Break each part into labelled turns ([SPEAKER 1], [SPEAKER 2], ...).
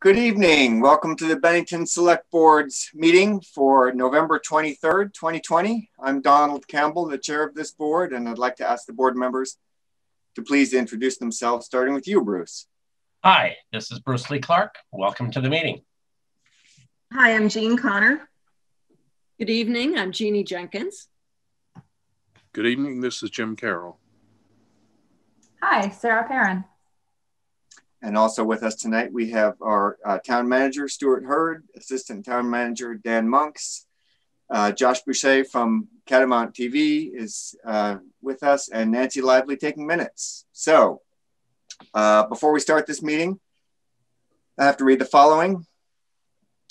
[SPEAKER 1] Good evening. Welcome to the Bennington Select Board's meeting for November 23rd, 2020. I'm Donald Campbell, the chair of this board, and I'd like to ask the board members to please introduce themselves, starting with you, Bruce.
[SPEAKER 2] Hi, this is Bruce Lee Clark. Welcome to the meeting.
[SPEAKER 3] Hi, I'm Jean Connor.
[SPEAKER 4] Good evening. I'm Jeannie Jenkins.
[SPEAKER 5] Good evening. This is Jim Carroll.
[SPEAKER 6] Hi, Sarah Perrin.
[SPEAKER 1] And also with us tonight, we have our uh, town manager, Stuart Hurd, assistant town manager, Dan Monks. Uh, Josh Boucher from Catamount TV is uh, with us and Nancy Lively taking minutes. So uh, before we start this meeting, I have to read the following.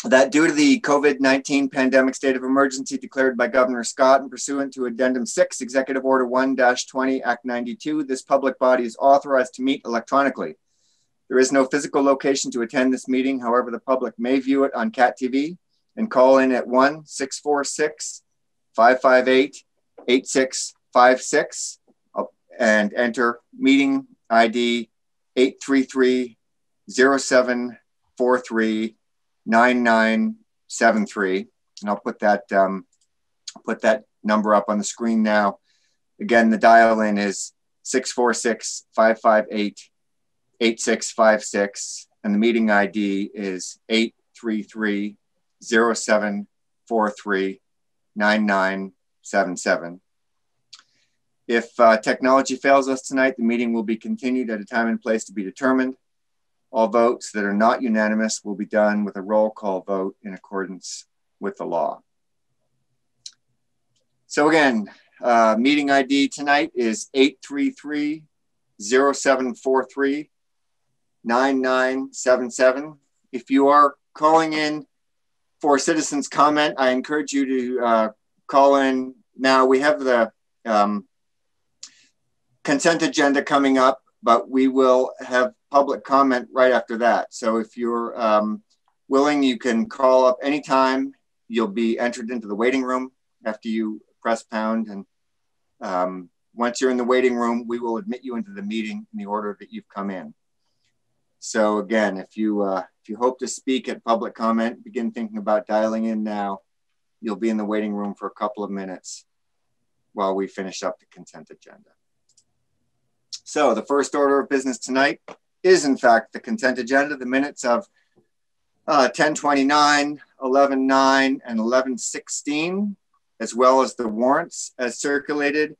[SPEAKER 1] That due to the COVID-19 pandemic state of emergency declared by Governor Scott and pursuant to Addendum 6, Executive Order 1-20, Act 92, this public body is authorized to meet electronically there is no physical location to attend this meeting. However, the public may view it on CAT TV and call in at 1 646 558 8656 and enter meeting ID 833 0743 9973. And I'll put that, um, put that number up on the screen now. Again, the dial in is 646 558 8656 and the meeting ID is 833 0743 9977. If uh, technology fails us tonight, the meeting will be continued at a time and place to be determined. All votes that are not unanimous will be done with a roll call vote in accordance with the law. So again, uh, meeting ID tonight is 833 0743 9977. If you are calling in for citizens comment, I encourage you to uh, call in now. We have the um, consent agenda coming up, but we will have public comment right after that. So if you're um, willing, you can call up anytime. You'll be entered into the waiting room after you press pound. And um, once you're in the waiting room, we will admit you into the meeting in the order that you've come in. So again, if you uh, if you hope to speak at public comment, begin thinking about dialing in now. You'll be in the waiting room for a couple of minutes while we finish up the consent agenda. So the first order of business tonight is in fact the consent agenda, the minutes of uh, 1029, 11.9, and 11.16, as well as the warrants as circulated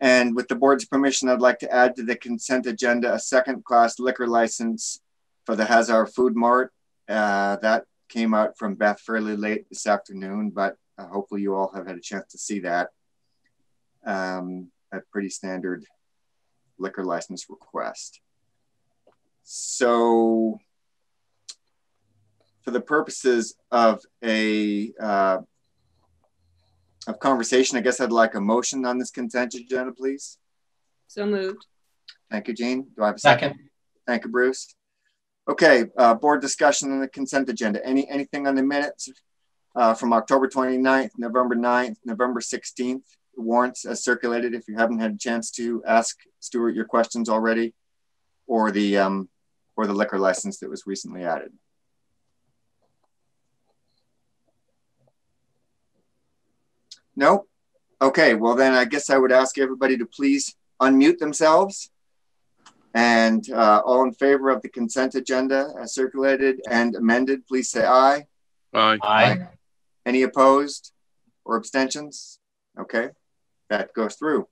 [SPEAKER 1] and with the board's permission, I'd like to add to the consent agenda a second class liquor license for the Hazard Food Mart. Uh, that came out from Beth fairly late this afternoon, but uh, hopefully you all have had a chance to see that. Um, a pretty standard liquor license request. So for the purposes of a uh, of conversation, I guess I'd like a motion on this consent agenda, please.
[SPEAKER 4] So moved.
[SPEAKER 1] Thank you, Jean. Do I have a second? second. Thank you, Bruce. Okay, uh, board discussion on the consent agenda. Any Anything on the minutes uh, from October 29th, November 9th, November 16th, warrants as circulated if you haven't had a chance to ask Stuart your questions already, or the, um, or the liquor license that was recently added. No? Okay, well then I guess I would ask everybody to please unmute themselves. And uh, all in favor of the consent agenda as circulated and amended, please say aye.
[SPEAKER 5] Aye.
[SPEAKER 2] Aye.
[SPEAKER 1] Any opposed or abstentions? Okay, that goes through.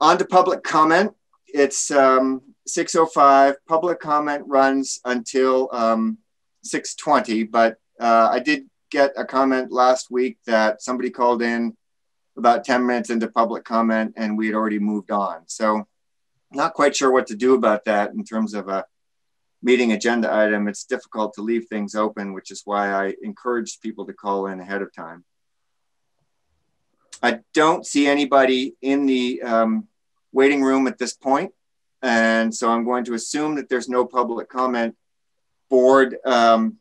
[SPEAKER 1] On to public comment. It's um, 6.05. Public comment runs until um, 6.20, but uh, I did get a comment last week that somebody called in about 10 minutes into public comment and we had already moved on. So not quite sure what to do about that in terms of a meeting agenda item. It's difficult to leave things open, which is why I encouraged people to call in ahead of time. I don't see anybody in the um, waiting room at this point, And so I'm going to assume that there's no public comment. Board, um,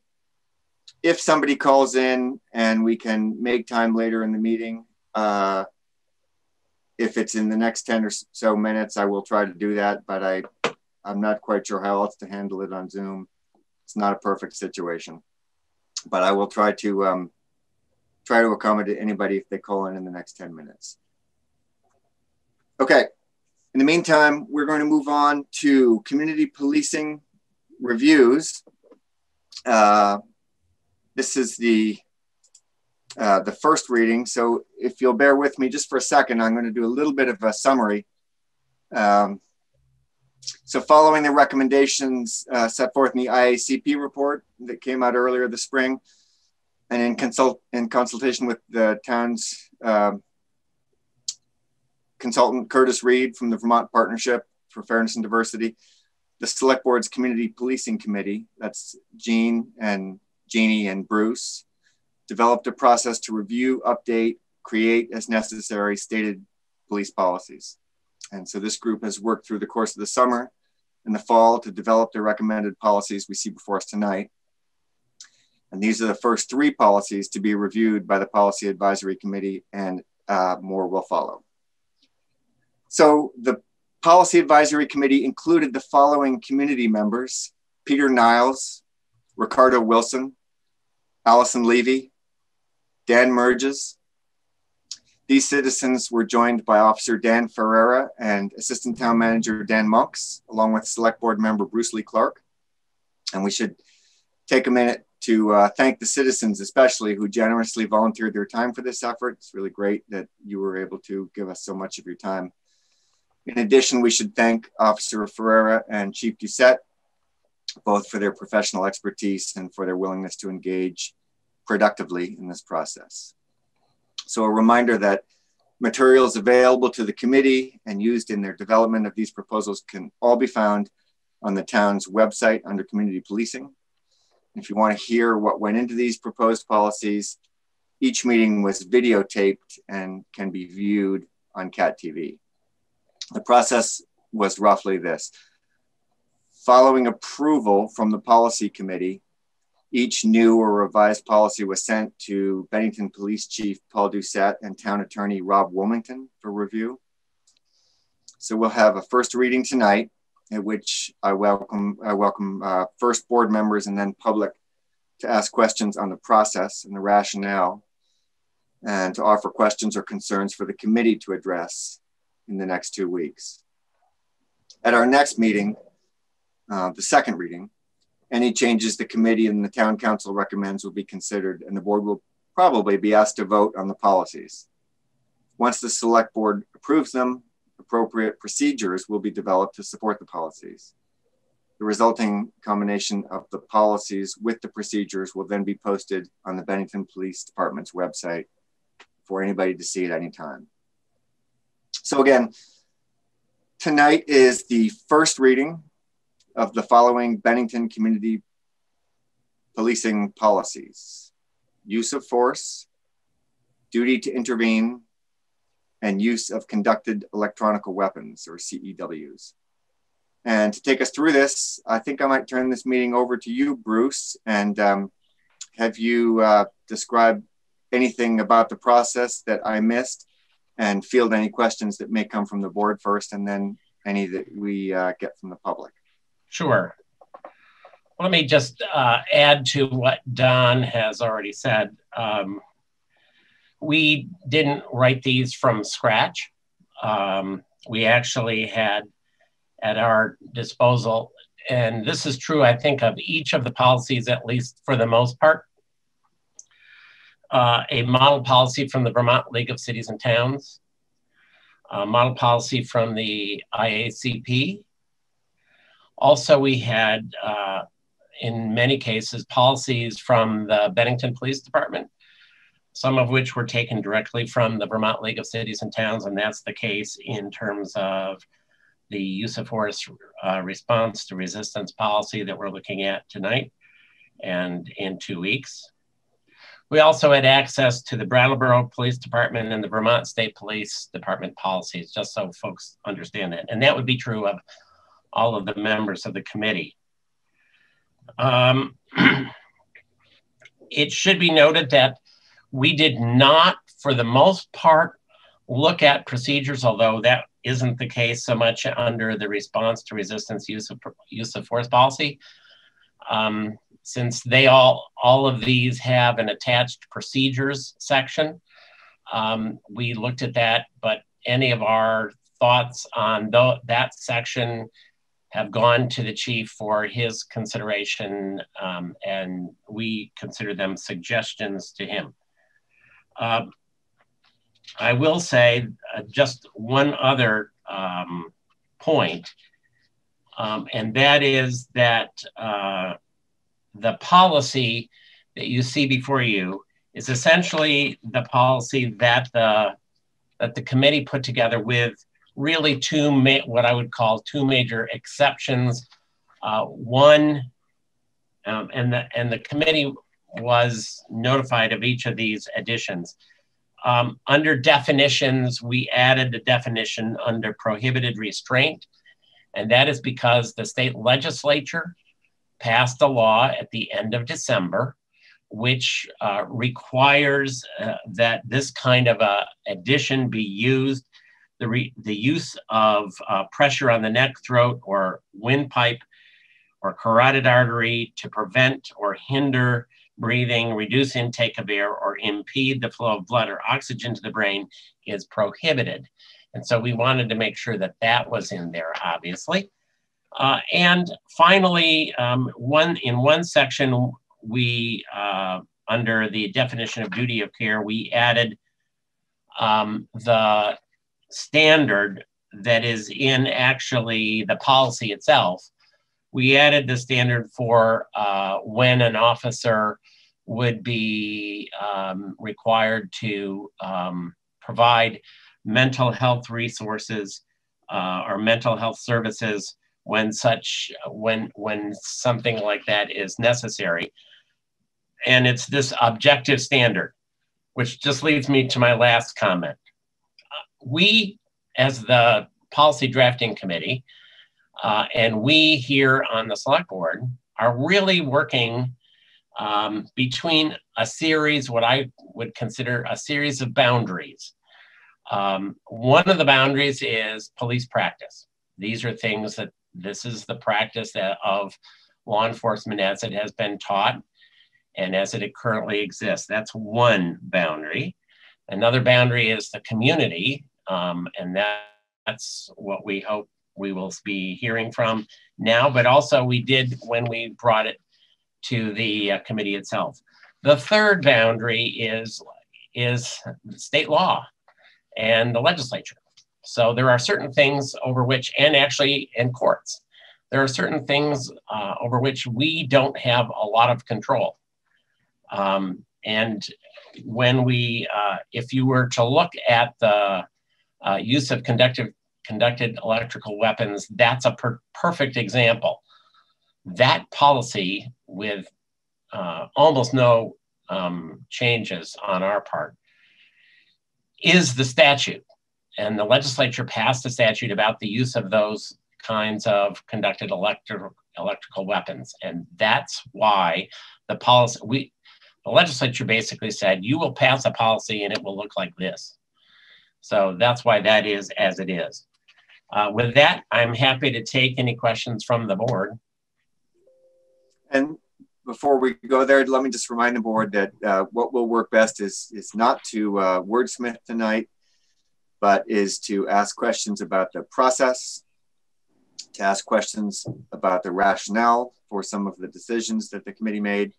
[SPEAKER 1] if somebody calls in and we can make time later in the meeting, uh, if it's in the next 10 or so minutes, I will try to do that, but I, I'm not quite sure how else to handle it on Zoom. It's not a perfect situation, but I will try to um, try to accommodate anybody if they call in in the next 10 minutes. Okay. In the meantime, we're going to move on to community policing reviews. Uh, this is the uh, the first reading. So if you'll bear with me just for a second, I'm going to do a little bit of a summary. Um, so following the recommendations uh, set forth in the IACP report that came out earlier this spring, and in consult in consultation with the town's um, consultant Curtis Reed from the Vermont Partnership for Fairness and Diversity, the Select Board's Community Policing Committee, that's Jean and Jeannie and Bruce, developed a process to review, update, create as necessary stated police policies. And so this group has worked through the course of the summer and the fall to develop the recommended policies we see before us tonight. And these are the first three policies to be reviewed by the Policy Advisory Committee, and uh, more will follow. So the Policy Advisory Committee included the following community members Peter Niles, Ricardo Wilson, Allison Levy, Dan Merges. These citizens were joined by Officer Dan Ferreira and Assistant Town Manager Dan Monks, along with Select Board member Bruce Lee Clark. And we should take a minute to uh, thank the citizens, especially who generously volunteered their time for this effort. It's really great that you were able to give us so much of your time. In addition, we should thank Officer Ferreira and Chief Doucette, both for their professional expertise and for their willingness to engage productively in this process. So a reminder that materials available to the committee and used in their development of these proposals can all be found on the town's website under community policing. If you want to hear what went into these proposed policies, each meeting was videotaped and can be viewed on CAT TV. The process was roughly this. Following approval from the policy committee, each new or revised policy was sent to Bennington Police Chief Paul Doucette and Town Attorney Rob Woolmington for review. So we'll have a first reading tonight at which I welcome, I welcome uh, first board members and then public to ask questions on the process and the rationale and to offer questions or concerns for the committee to address in the next two weeks. At our next meeting, uh, the second reading, any changes the committee and the town counsel recommends will be considered and the board will probably be asked to vote on the policies. Once the select board approves them, appropriate procedures will be developed to support the policies. The resulting combination of the policies with the procedures will then be posted on the Bennington Police Department's website for anybody to see at any time. So again, tonight is the first reading of the following Bennington Community Policing Policies. Use of force, duty to intervene, and use of conducted electronic weapons or CEWs. And to take us through this, I think I might turn this meeting over to you, Bruce, and um, have you uh, describe anything about the process that I missed and field any questions that may come from the board first and then any that we uh, get from the public.
[SPEAKER 2] Sure. Let me just uh, add to what Don has already said. Um, we didn't write these from scratch. Um, we actually had at our disposal, and this is true, I think, of each of the policies, at least for the most part, uh, a model policy from the Vermont League of Cities and Towns, a model policy from the IACP. Also, we had, uh, in many cases, policies from the Bennington Police Department some of which were taken directly from the Vermont League of Cities and Towns, and that's the case in terms of the use of force uh, response to resistance policy that we're looking at tonight and in two weeks. We also had access to the Brattleboro Police Department and the Vermont State Police Department policies, just so folks understand that. And that would be true of all of the members of the committee. Um, it should be noted that we did not, for the most part, look at procedures, although that isn't the case so much under the response to resistance use of use of force policy. Um, since they all all of these have an attached procedures section, um, we looked at that, but any of our thoughts on th- that section have gone to the chief for his consideration, um, and we consider them suggestions to him. Uh, I will say uh, just one other um, point, um, and that is that uh, the policy that you see before you is essentially the policy that the that the committee put together with really two ma- what I would call two major exceptions. Uh, one, um, and the and the committee was notified of each of these additions. Um, under definitions, we added the definition under prohibited restraint, and that is because the state legislature passed a law at the end of December, which uh, requires uh, that this kind of a addition be used. The, re- the use of uh, pressure on the neck, throat, or windpipe or carotid artery to prevent or hinder breathing, reduce intake of air, or impede the flow of blood or oxygen to the brain is prohibited. And so we wanted to make sure that that was in there, obviously. Uh, and finally, um, one in one section, we uh, under the definition of duty of care, we added um, the standard that is in actually the policy itself. We added the standard for uh, when an officer would be um, required to um, provide mental health resources uh, or mental health services when such when when something like that is necessary and it's this objective standard which just leads me to my last comment we as the policy drafting committee uh, and we here on the select board are really working um, between a series, what I would consider a series of boundaries. Um, one of the boundaries is police practice. These are things that this is the practice that, of law enforcement as it has been taught and as it currently exists. That's one boundary. Another boundary is the community, um, and that, that's what we hope we will be hearing from now, but also we did when we brought it to the uh, committee itself. The third boundary is, is state law and the legislature. So there are certain things over which, and actually in courts, there are certain things uh, over which we don't have a lot of control. Um, and when we, uh, if you were to look at the uh, use of conductive, conducted electrical weapons, that's a per perfect example. That policy with uh, almost no um, changes on our part is the statute. And the legislature passed a statute about the use of those kinds of conducted electro- electrical weapons. And that's why the policy, we, the legislature basically said, you will pass a policy and it will look like this. So that's why that is as it is. Uh, with that, I'm happy to take any questions from the board.
[SPEAKER 1] And before we go there, let me just remind the board that uh, what will work best is, is not to uh, wordsmith tonight, but is to ask questions about the process, to ask questions about the rationale for some of the decisions that the committee made.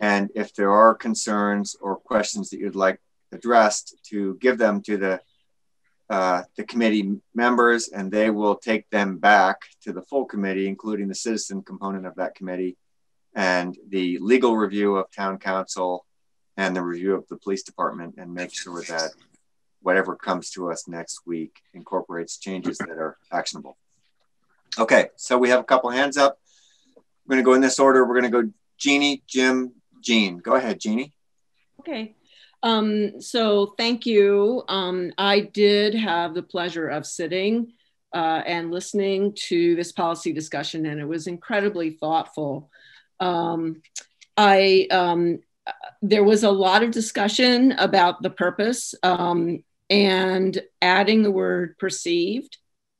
[SPEAKER 1] And if there are concerns or questions that you'd like addressed, to give them to the uh, the committee members, and they will take them back to the full committee, including the citizen component of that committee, and the legal review of town counsel, and the review of the police department and make sure that whatever comes to us next week incorporates changes that are actionable. Okay, so we have a couple hands up. We're going to go in this order. We're going to go Jeannie, Jim, Jean. Go ahead, Jeannie.
[SPEAKER 4] Okay. Um, so thank you. Um, I did have the pleasure of sitting uh, and listening to this policy discussion, and it was incredibly thoughtful. Um, I um, there was a lot of discussion about the purpose um, and adding the word perceived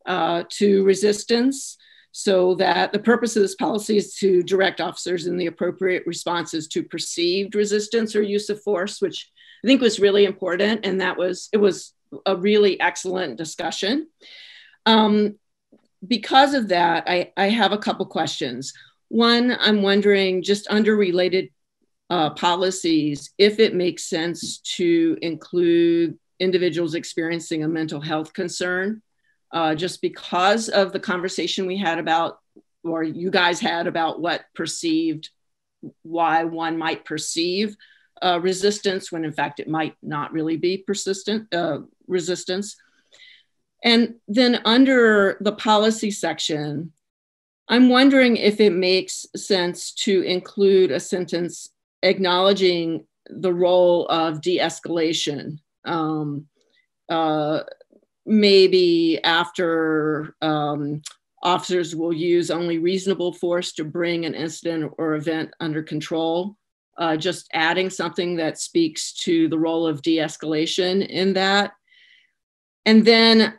[SPEAKER 4] uh, to resistance. so that the purpose of this policy is to direct officers in the appropriate responses to perceived resistance or use of force, which I think was really important. And that was, it was a really excellent discussion. Um, because of that, I, I have a couple questions. One, I'm wondering just under related uh, policies, if it makes sense to include individuals experiencing a mental health concern, uh, just because of the conversation we had about, or you guys had about what perceived, why one might perceive uh, resistance when in fact it might not really be persistent uh, resistance. And then under the policy section, I'm wondering if it makes sense to include a sentence acknowledging the role of de escalation. Um, uh, maybe after um, officers will use only reasonable force to bring an incident or event under control. Uh, just adding something that speaks to the role of de escalation in that. And then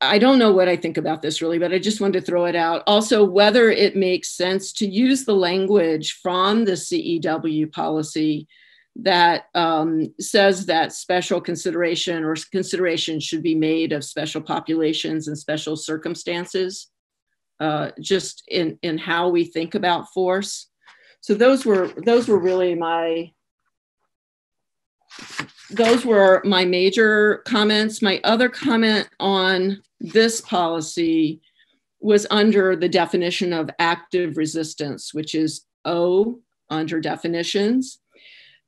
[SPEAKER 4] I don't know what I think about this really, but I just wanted to throw it out. Also, whether it makes sense to use the language from the CEW policy that um, says that special consideration or consideration should be made of special populations and special circumstances, uh, just in, in how we think about force. So those were those were really my those were my major comments. My other comment on this policy was under the definition of active resistance, which is O under definitions.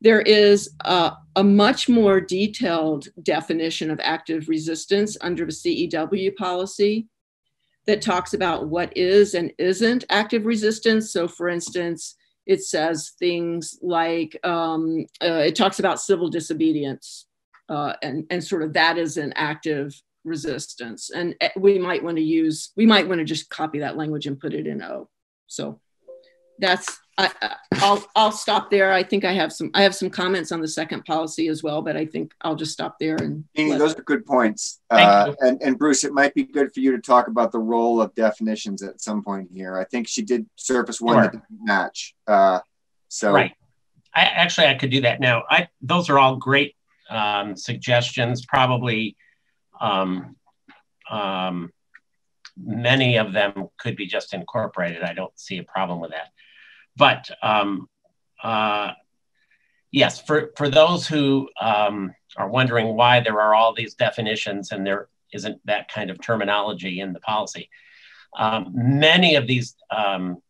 [SPEAKER 4] There is a, a, much more detailed definition of active resistance under the CEW policy that talks about what is and isn't active resistance. So, for instance, it says things like um, uh, it talks about civil disobedience uh, and, and sort of that is an active resistance. And eh, we might want to use, we might want to just copy that language and put it in O. So that's, I, will I'll stop there. I think I have some, I have some comments on the second policy as well, but I think I'll just stop there. And
[SPEAKER 1] Jeannie, those are good points. Uh, and, and Bruce, it might be good for you to talk about the role of definitions at some point here. I think she did surface one sure. that didn't match. Uh, so
[SPEAKER 2] right. I actually I could do that now. I those are all great um, suggestions. Probably um, um, many of them could be just incorporated. I don't see a problem with that. But um, uh, yes, for, for those who um, are wondering why there are all these definitions and there isn't that kind of terminology in the policy, um, many of these um,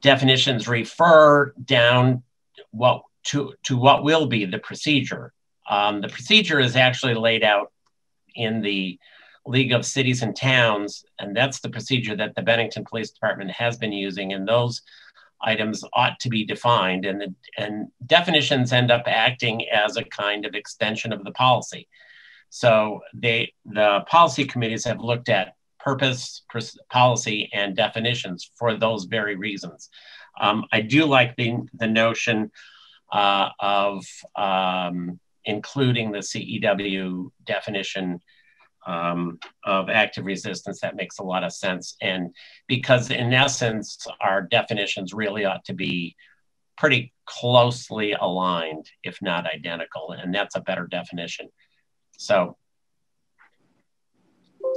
[SPEAKER 2] definitions refer down what to, to what will be the procedure. Um, the procedure is actually laid out in the League of Cities and Towns, and that's the procedure that the Bennington Police Department has been using, and those items ought to be defined, and, and definitions end up acting as a kind of extension of the policy. So they, the policy committees have looked at purpose, policy, and definitions for those very reasons. Um, I do like the, the notion uh, of um, including the CEW definition um, of active resistance, that makes a lot of sense. And because in essence, our definitions really ought to be pretty closely aligned, if not identical, and that's a better definition. So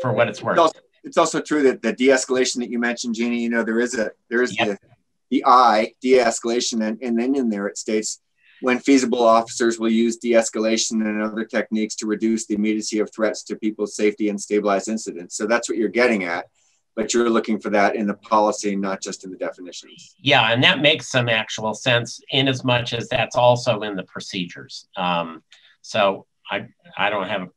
[SPEAKER 2] for what it's worth.
[SPEAKER 1] It's also, it's also true that the de-escalation that you mentioned, Jeannie, you know, there is a there is yep. the the I de-escalation and, and then in there it states when feasible, officers will use de escalation and other techniques to reduce the immediacy of threats to people's safety and stabilize incidents. So that's what you're getting at, but you're looking for that in the policy, not just in the definitions.
[SPEAKER 2] Yeah, and that makes some actual sense in as much as that's also in the procedures. Um, so I, I don't have,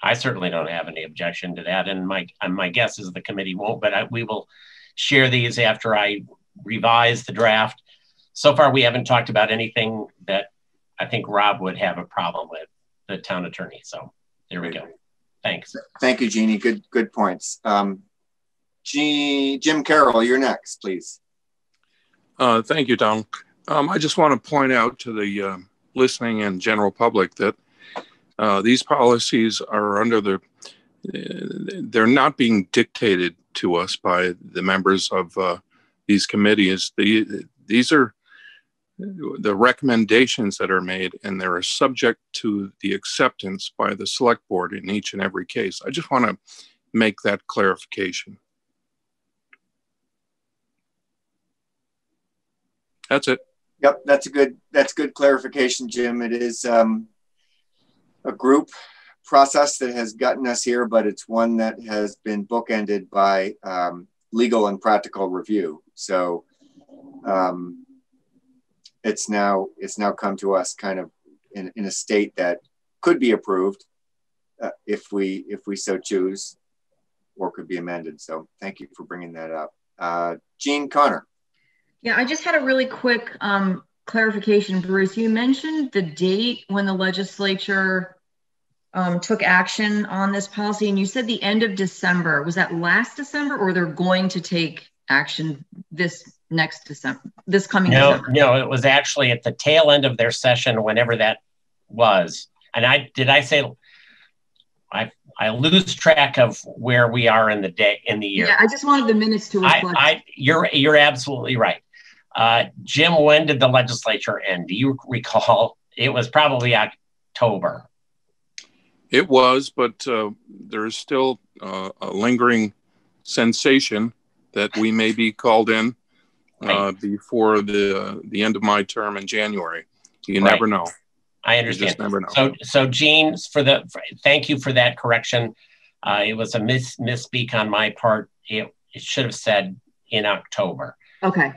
[SPEAKER 2] I certainly don't have any objection to that. And my, my guess is the committee won't, but I, we will share these after I revise the draft so far we haven't talked about anything that I think Rob would have a problem with, the town attorney. So there we go. Thanks.
[SPEAKER 1] Thank you, Jeannie. Good good points. Um, G Jim Carroll, you're next, please.
[SPEAKER 5] Uh, thank you, Don. Um, I just want to point out to the uh, listening and general public that uh, these policies are under the, they're not being dictated to us by the members of uh, these committees. The, these are the recommendations that are made, and they're subject to the acceptance by the select board in each and every case. I just want to make that clarification. That's it.
[SPEAKER 1] Yep, that's a good that's good clarification, Jim. It is um, a group process that has gotten us here, but it's one that has been bookended by um, legal and practical review. So um, it's now it's now come to us kind of in, in a state that could be approved uh, if we if we so choose, or could be amended. So thank you for bringing that up, uh, Jean Connor.
[SPEAKER 3] Yeah, I just had a really quick um, clarification, Bruce. You mentioned the date when the legislature um, took action on this policy, and you said the end of December. Was that last December, or they're going to take action this next December, this coming
[SPEAKER 2] no,
[SPEAKER 3] December?
[SPEAKER 2] No, it was actually at the tail end of their session, whenever that was. And I did I say I I lose track of where we are in the day in the year.
[SPEAKER 3] Yeah, I just wanted the minutes to reflect.
[SPEAKER 2] I, I you're you're absolutely right. Uh, Jim, when did the legislature end? Do you recall? It was probably October.
[SPEAKER 5] It was, but uh, there is still uh, a lingering sensation that we may be called in right. before the the end of my term in January. You right. never know.
[SPEAKER 2] I understand. never know. So, so Jean, for the for, thank you for that correction. Uh, it was a miss misspeak on my part. It, it should have said in October.
[SPEAKER 3] Okay.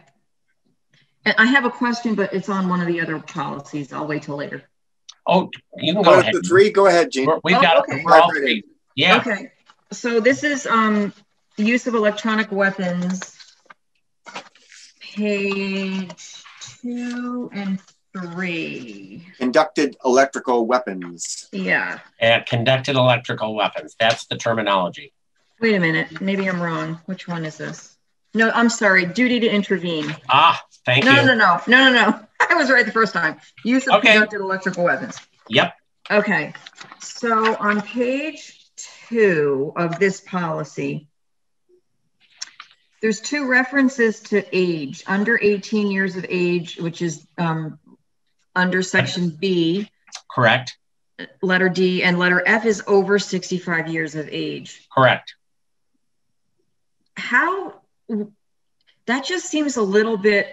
[SPEAKER 3] And I have a question, but it's on one of the other policies. I'll wait till later.
[SPEAKER 2] Oh, you can go ahead.
[SPEAKER 1] The three, go ahead, Jean.
[SPEAKER 2] We've oh, got okay. all three. Yeah.
[SPEAKER 3] Okay. So this is um, the use of electronic weapons, page two and three.
[SPEAKER 1] Conducted electrical weapons.
[SPEAKER 3] Yeah.
[SPEAKER 2] Uh, conducted electrical weapons. That's the terminology.
[SPEAKER 3] Wait a minute. Maybe I'm wrong. Which one is this? No, I'm sorry. Duty to intervene.
[SPEAKER 2] Ah, thank
[SPEAKER 3] no,
[SPEAKER 2] you.
[SPEAKER 3] No, no, no, no, no, no. I was right the first time. Use of okay. conducted electrical weapons.
[SPEAKER 2] Yep.
[SPEAKER 3] Okay. So on page two of this policy, there's two references to age under 18 years of age, which is um, under section B.
[SPEAKER 2] Correct.
[SPEAKER 3] Letter D and letter F is over 65 years of age.
[SPEAKER 2] Correct.
[SPEAKER 3] How that just seems a little bit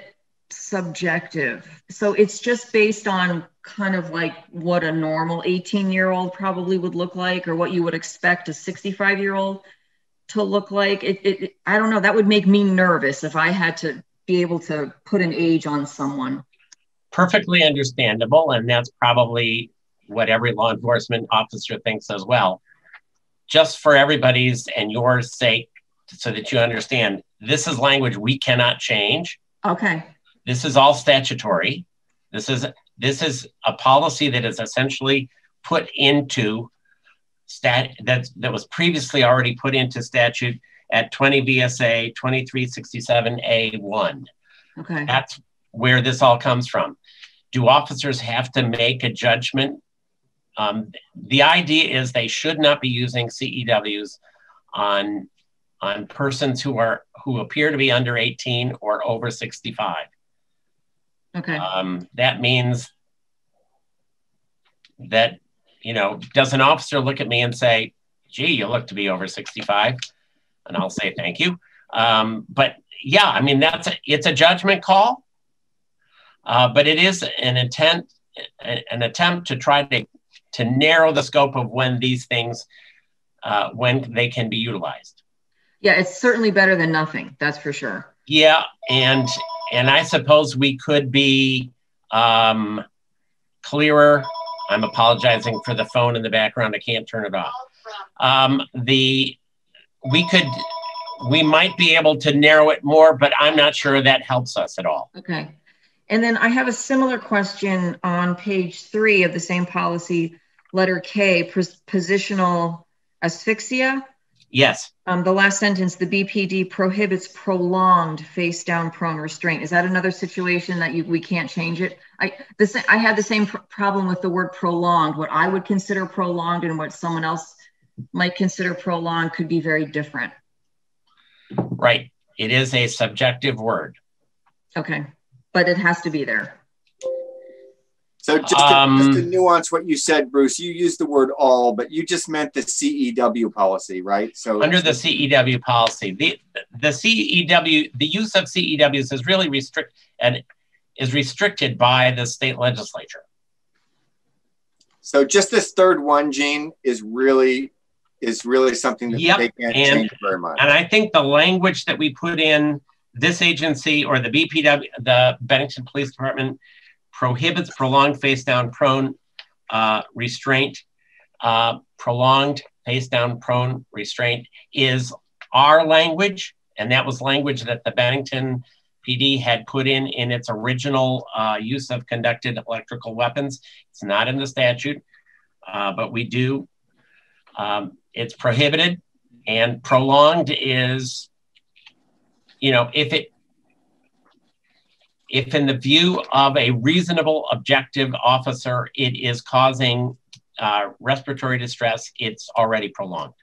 [SPEAKER 3] subjective. So it's just based on kind of like what a normal 18 year old probably would look like or what you would expect a 65 year old to look like. It, it, I don't know. That would make me nervous if I had to be able to put an age on someone.
[SPEAKER 2] Perfectly understandable. And that's probably what every law enforcement officer thinks as well. Just for everybody's and your sake, so that you understand this is language we cannot change.
[SPEAKER 3] Okay.
[SPEAKER 2] This is all statutory. This is this is a policy that is essentially put into stat that that was previously already put into statute at 20 VSA 2367A1.
[SPEAKER 3] Okay.
[SPEAKER 2] That's where this all comes from. Do officers have to make a judgment? Um, the idea is they should not be using CEWs on on persons who are who appear to be under 18 or over 65.
[SPEAKER 3] Okay.
[SPEAKER 2] Um, that means that you know, does an officer look at me and say, "Gee, you look to be over 65," and I'll say thank you. Um, but yeah, I mean that's a, it's a judgment call, uh, but it is an intent, an attempt to try to to narrow the scope of when these things uh, when they can be utilized.
[SPEAKER 3] Yeah, it's certainly better than nothing. That's for sure.
[SPEAKER 2] Yeah, and and I suppose we could be um, clearer. I'm apologizing for the phone in the background. I can't turn it off. Um, the we could we might be able to narrow it more, but I'm not sure that helps us at all.
[SPEAKER 3] Okay. And then I have a similar question on page three of the same policy, letter K, positional asphyxia.
[SPEAKER 2] Yes.
[SPEAKER 3] Um, the last sentence, the BPD prohibits prolonged face down prone restraint. Is that another situation that you, we can't change it? I this I had the same pr- problem with the word prolonged. What I would consider prolonged and what someone else might consider prolonged could be very different.
[SPEAKER 2] Right. It is a subjective word.
[SPEAKER 3] Okay, but it has to be there.
[SPEAKER 1] So just to,
[SPEAKER 2] Um,
[SPEAKER 1] just to nuance what you said, Bruce, you used the word all, but you just meant the CEW policy, right? So
[SPEAKER 2] Under the CEW policy, the the CEW, the use of CEWs is really restrict and is restricted by the state legislature.
[SPEAKER 1] So just this third one, Jean, is really is really something that
[SPEAKER 2] Yep,
[SPEAKER 1] they can't
[SPEAKER 2] and-
[SPEAKER 1] change very much.
[SPEAKER 2] And I think the language that we put in this agency or the BPD, the Bennington Police Department prohibits prolonged face down prone uh, restraint, uh, prolonged face down prone restraint is our language. And that was language that the Bennington PD had put in in its original uh, use of conducted electrical weapons. It's not in the statute, uh, but we do. Um, it's prohibited and prolonged is you know if it if in the view of a reasonable objective officer it is causing uh, respiratory distress it's already prolonged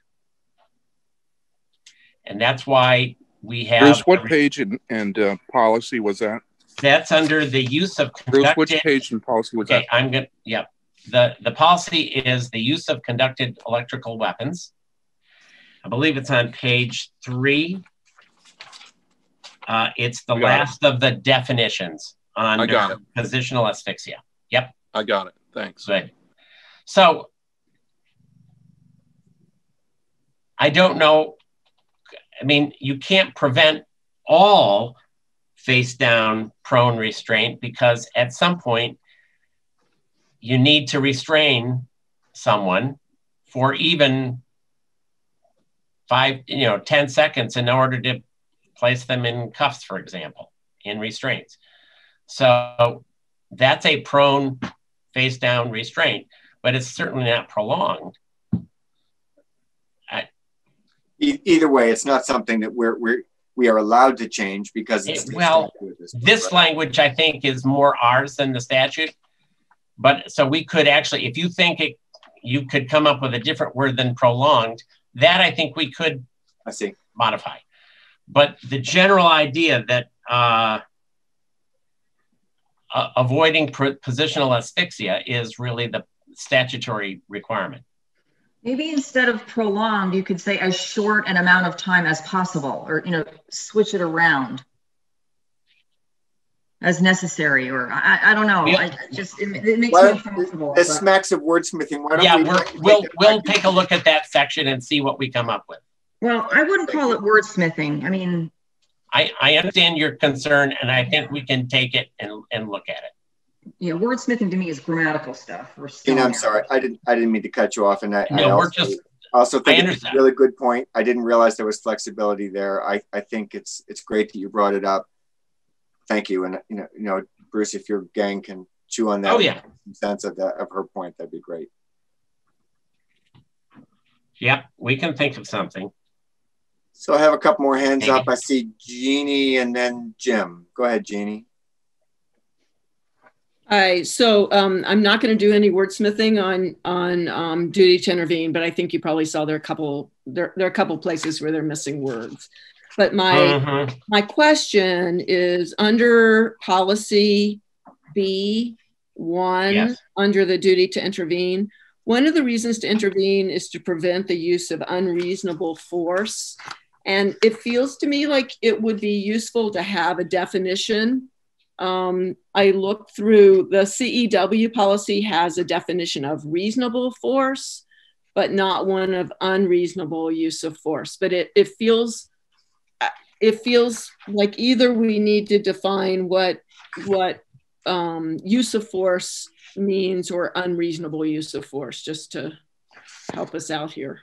[SPEAKER 2] and that's why we have
[SPEAKER 5] Bruce, what page and, and uh, policy was that?
[SPEAKER 2] that's under the use of conducted.
[SPEAKER 5] Bruce, which page and policy was
[SPEAKER 2] Okay, I'm gonna, yeah. The, the policy is the use of conducted electrical weapons. I believe it's on page three. Uh, it's the
[SPEAKER 5] got it.
[SPEAKER 2] last of the definitions
[SPEAKER 5] on
[SPEAKER 2] positional asphyxia. Yep.
[SPEAKER 5] I got it. Thanks.
[SPEAKER 2] good. So I don't know. I mean, you can't prevent all face down prone restraint because at some point you need to restrain someone for even five, you know, 10 seconds in order to place them in cuffs, for example, in restraints. So that's a prone face down restraint, but it's certainly not prolonged.
[SPEAKER 1] Either way, it's not something that we're we're we are allowed to change because it's
[SPEAKER 2] It- well, this language I think is more ours than the statute. But so we could actually, if you think it, you could come up with a different word than prolonged, that I think we could
[SPEAKER 1] I see.
[SPEAKER 2] modify. But the general idea that uh, uh, avoiding pr- positional asphyxia is really the statutory requirement.
[SPEAKER 3] Maybe instead of prolonged, you could say as short an amount of time as possible, or you know, switch it around as necessary, or I, I don't know.
[SPEAKER 2] Yeah.
[SPEAKER 3] I I just it, it makes
[SPEAKER 1] Why
[SPEAKER 3] me uncomfortable.
[SPEAKER 1] This
[SPEAKER 3] but-
[SPEAKER 1] smacks of wordsmithing. Why don't
[SPEAKER 2] Yeah,
[SPEAKER 1] we
[SPEAKER 2] we're, we'll we'll take a look at that section and see what we come up with.
[SPEAKER 3] Well, I wouldn't call it wordsmithing. I mean,
[SPEAKER 2] I, I understand your concern, and I think we can take it and, and look at it.
[SPEAKER 3] you know, wordsmithing to me is grammatical stuff. Or
[SPEAKER 1] Tina, I'm
[SPEAKER 3] spelling
[SPEAKER 1] sorry. I didn't I didn't mean to cut you off, and I, I
[SPEAKER 2] No, we're
[SPEAKER 1] also,
[SPEAKER 2] just
[SPEAKER 1] also think
[SPEAKER 2] I
[SPEAKER 1] it's a really good point. I didn't realize there was flexibility there. I, I think it's it's great that you brought it up. Thank you. And you know, you know, Bruce, if your gang can chew on that
[SPEAKER 2] Oh, yeah.
[SPEAKER 1] and make some sense of that of her point, that'd be great.
[SPEAKER 2] Yep, we can think of something.
[SPEAKER 1] So I have a couple more hands up. I see Jeannie and then Jim. Go ahead, Jeannie.
[SPEAKER 4] Hi, so um, I'm not going to do any wordsmithing on on um, duty to intervene, but I think you probably saw there are a couple there, there are a couple places where they're missing words. But my
[SPEAKER 2] Mhm.
[SPEAKER 4] my question is under policy B one
[SPEAKER 2] Yes.
[SPEAKER 4] under the duty to intervene. One of the reasons to intervene is to prevent the use of unreasonable force. And it feels to me like it would be useful to have a definition. Um, I looked through the CEW policy has a definition of reasonable force, but not one of unreasonable use of force. But it, it feels it feels like either we need to define what what um, use of force means or unreasonable use of force just to help us out here.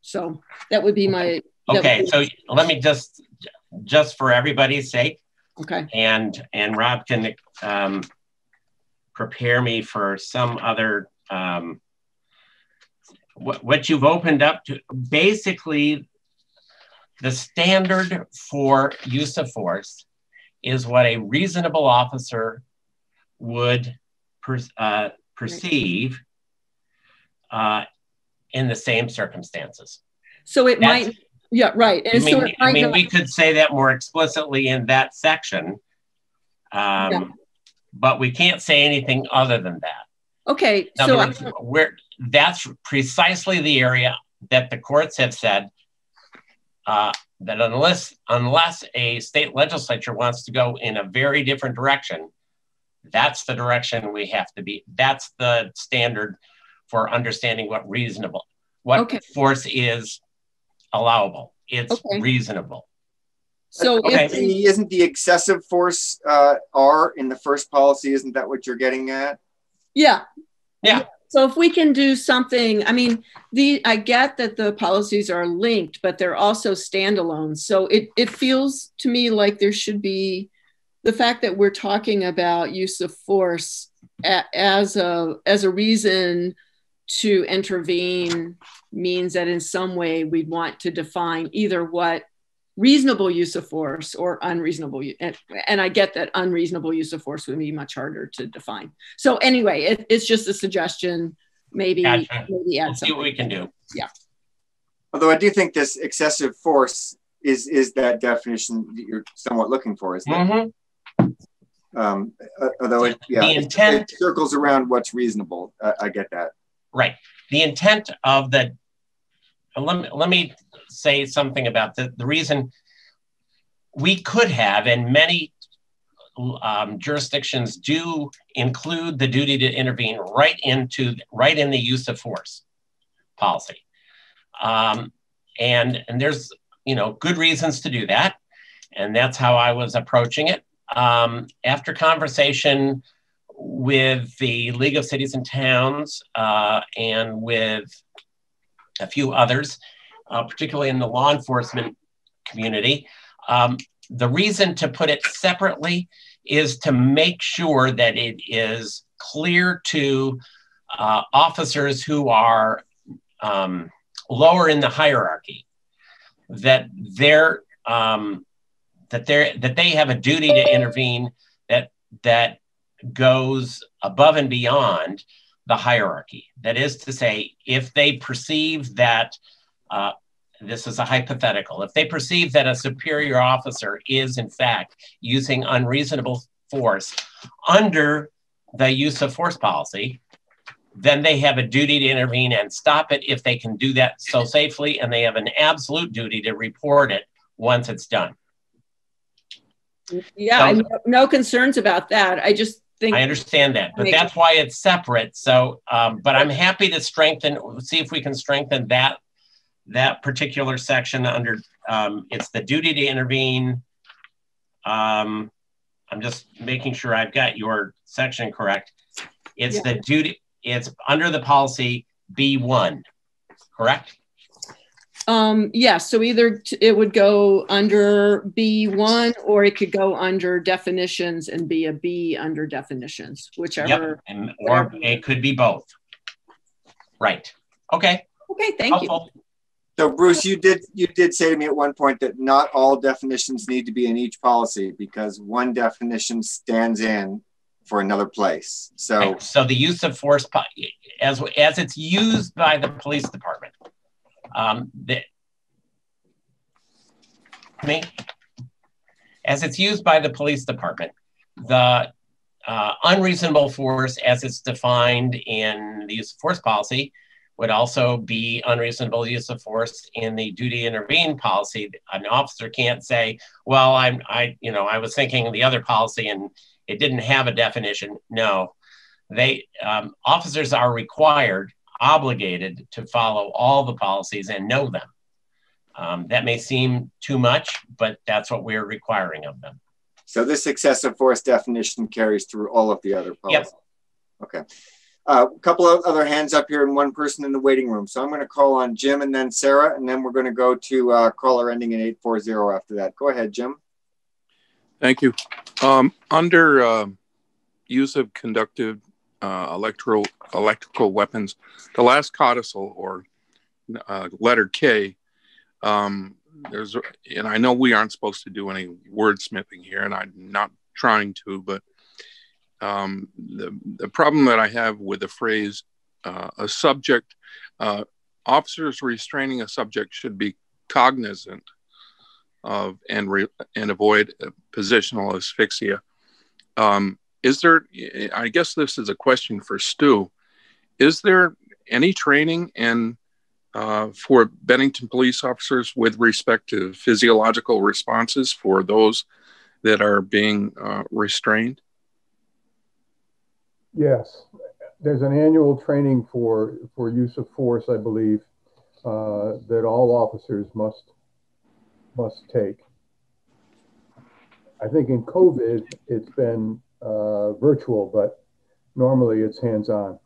[SPEAKER 4] So that would be my
[SPEAKER 2] Okay, so let me just, just for everybody's sake,
[SPEAKER 4] okay.
[SPEAKER 2] and, and Rob can um, prepare me for some other, um, what, what you've opened up to, basically, the standard for use of force is what a reasonable officer would per, uh, perceive uh, in the same circumstances.
[SPEAKER 4] So it
[SPEAKER 2] That's-
[SPEAKER 4] might Yeah, right.
[SPEAKER 2] And I mean, I mean we could say that more explicitly in that section, um, yeah. but we can't say anything other than that.
[SPEAKER 4] Okay,
[SPEAKER 2] in so words, where that's precisely the area that the courts have said uh, that unless unless a state legislature wants to go in a very different direction, that's the direction we have to be. That's the standard for understanding what reasonable, what okay. force is allowable. It's okay. reasonable.
[SPEAKER 1] So okay. The, isn't the excessive force uh, R in the first policy? Isn't that what you're getting at?
[SPEAKER 4] Yeah.
[SPEAKER 2] Yeah.
[SPEAKER 4] So if we can do something, I mean, the I get that the policies are linked, but they're also standalone. So it it feels to me like there should be the fact that we're talking about use of force as a as a reason to intervene means that in some way we'd want to define either what reasonable use of force or unreasonable and, and i get that unreasonable use of force would be much harder to define so anyway it, it's just a suggestion maybe
[SPEAKER 2] gotcha. maybe add we'll see what we can do
[SPEAKER 4] yeah
[SPEAKER 1] although i do think this excessive force is is that definition that you're somewhat looking for isn't
[SPEAKER 2] mm-hmm. it
[SPEAKER 1] um, uh, although it, yeah, the intent it circles around what's reasonable. Uh, I get that.
[SPEAKER 2] Right. The intent of the let me, let me say something about the, the reason we could have, and many um, jurisdictions do include the duty to intervene right into right in the use of force policy, um, and and there's you know good reasons to do that, and that's how I was approaching it. Um, after conversation with the League of Cities and Towns uh, and with a few others, uh, particularly in the law enforcement community. Um, the reason to put it separately is to make sure that it is clear to uh, officers who are um, lower in the hierarchy that they're um, that they that they have a duty to intervene that that goes above and beyond the hierarchy. That is to say, if they perceive that, uh, this is a hypothetical, if they perceive that a superior officer is in fact using unreasonable force under the use of force policy, then they have a duty to intervene and stop it if they can do that so safely, and they have an absolute duty to report it once it's done.
[SPEAKER 4] Yeah, so, no, no concerns about that. I just
[SPEAKER 2] I understand that, but that's why it's separate. So, um, but I'm happy to strengthen, see if we can strengthen that that particular section under. Um, it's the duty to intervene. Um, I'm just making sure I've got your section correct. It's yeah. the duty. It's under the policy B1, correct?
[SPEAKER 4] Um, yes, yeah, so either it would go under B1 or it could go under definitions and be a B under definitions, whichever.
[SPEAKER 2] Yep. And, or whatever. it could be both. Right. Okay.
[SPEAKER 4] Okay, thank Helpful. you.
[SPEAKER 1] So Bruce, you did you did say to me at one point that not all definitions need to be in each policy because one definition stands in for another place. So
[SPEAKER 2] right. so the use of force as as it's used by the police department um, as it's used by the police department, the uh, unreasonable force as it's defined in the use of force policy would also be unreasonable use of force in the duty intervene policy. An officer can't say, well, I'm, I, you know, I was thinking the other policy and it didn't have a definition. No, they, um, officers are required obligated to follow all the policies and know them. Um, that may seem too much, but that's what we're requiring of them.
[SPEAKER 1] So this excessive force definition carries through all of the other policies.
[SPEAKER 2] Yep.
[SPEAKER 1] Okay. Uh, a couple of other hands up here and one person in the waiting room. So I'm going to call on Jim and then Sarah, and then we're going to go to uh, caller ending in 840 after that. Go ahead, Jim.
[SPEAKER 5] Thank you. Um, under uh, use of conductive uh, electro, electrical weapons. The last codicil or uh, letter K, um, there's, and I know we aren't supposed to do any wordsmithing here, and I'm not trying to, but um, the, the problem that I have with the phrase uh, a subject, uh, officers restraining a subject should be cognizant of and re, and avoid positional asphyxia. Um, is there? I guess this is a question for Stu. Is there any training and uh, for Bennington police officers with respect to physiological responses for those that are being uh, restrained?
[SPEAKER 7] Yes, there's an annual training for for use of force, I believe, uh, that all officers must must take. I think in COVID it's been uh, virtual, but normally it's hands-on.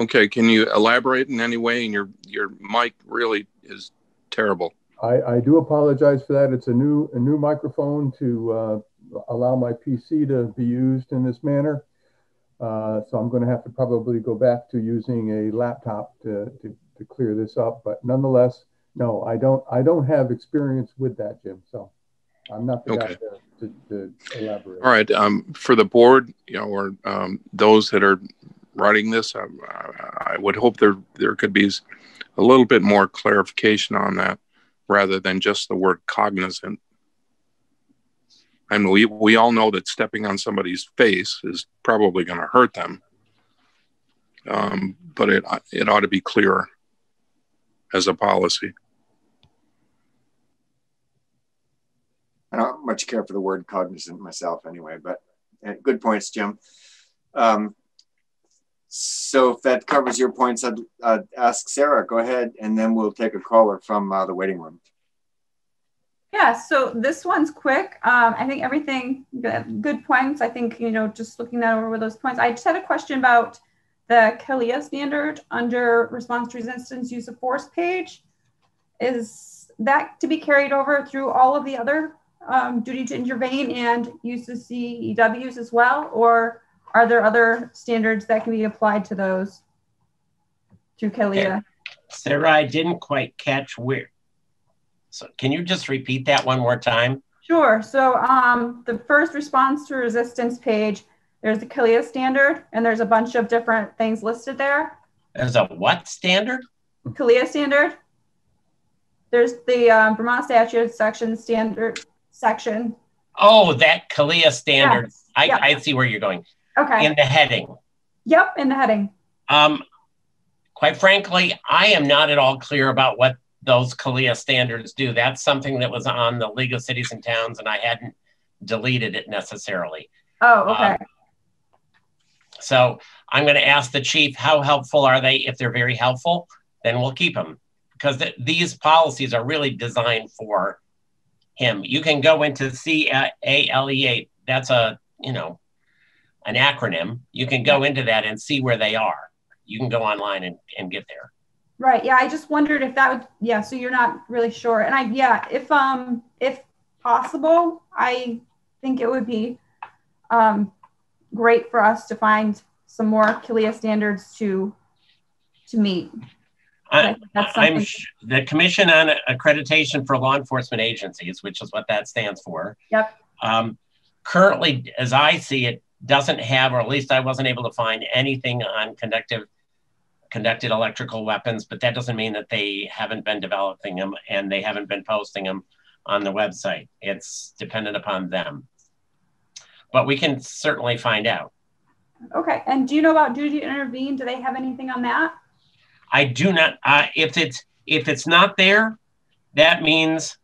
[SPEAKER 5] Okay, can you elaborate in any way? And your your mic really is terrible.
[SPEAKER 7] I, I do apologize for that. It's a new a new microphone to uh, allow my PC to be used in this manner. Uh, so I'm going to have to probably go back to using a laptop to, to, to, clear this up. But nonetheless, no, I don't I don't have experience with that, Jim. So I'm not the okay. guy to, to, to, elaborate.
[SPEAKER 5] All right. Um, for the board, you know, or um, those that are writing this, I, I would hope there there could be a little bit more clarification on that rather than just the word cognizant I mean, we, we all know that stepping on somebody's face is probably going to hurt them. Um, but it, it ought to be clearer as a policy.
[SPEAKER 1] I don't much care for the word cognizant myself anyway, but uh, good points, Jim. Um, so if that covers your points, I'd, I'd, ask Sarah, go ahead, and then we'll take a caller from uh, the waiting room.
[SPEAKER 6] Yeah, so this one's quick. Um, I think everything good points. I think you know just looking that over with those points. I just had a question about the CALEA standard under response to resistance use of force page. Is that to be carried over through all of the other um, duty to intervene and UCCEWs as well, or are there other standards that can be applied to those through CALEA?
[SPEAKER 2] Sarah, I didn't quite catch where so can you just repeat that one more time?
[SPEAKER 6] Sure. So um, the first response to resistance page, there's the CALEA standard, and there's a bunch of different things listed there.
[SPEAKER 2] There's a what standard?
[SPEAKER 6] CALEA standard. There's the um, Vermont statute section standard section.
[SPEAKER 2] Oh, that CALEA standard. Yes. I, yep. I see where you're going.
[SPEAKER 6] Okay.
[SPEAKER 2] In the heading.
[SPEAKER 6] Yep, in the heading.
[SPEAKER 2] Um, quite frankly, I am not at all clear about what those CALEA standards do. That's something that was on the League of Cities and Towns, and I hadn't deleted it necessarily.
[SPEAKER 6] Oh, okay. Um,
[SPEAKER 2] so I'm going to ask the chief, how helpful are they? If they're very helpful, then we'll keep them because th- these policies are really designed for him. You can go into CALEA. That's a, you know, an acronym. You can go into that and see where they are. You can go online and, and get there.
[SPEAKER 6] Right. Yeah. I just wondered if that would, yeah. So you're not really sure. And I, yeah, if, um, if possible, I think it would be, um, great for us to find some more CALEA standards to, to meet.
[SPEAKER 2] I, am the Commission on Accreditation for Law Enforcement Agencies, which is what that stands for.
[SPEAKER 6] Yep.
[SPEAKER 2] Um, currently, as I see it, doesn't have, or at least I wasn't able to find anything on conductive conducted electrical weapons, but that doesn't mean that they haven't been developing them and they haven't been posting them on the website. It's dependent upon them. But we can certainly find out.
[SPEAKER 6] Okay. And do you know about duty to intervene? Do they have anything on that?
[SPEAKER 2] I do not. Uh, if it's if it's not there, that means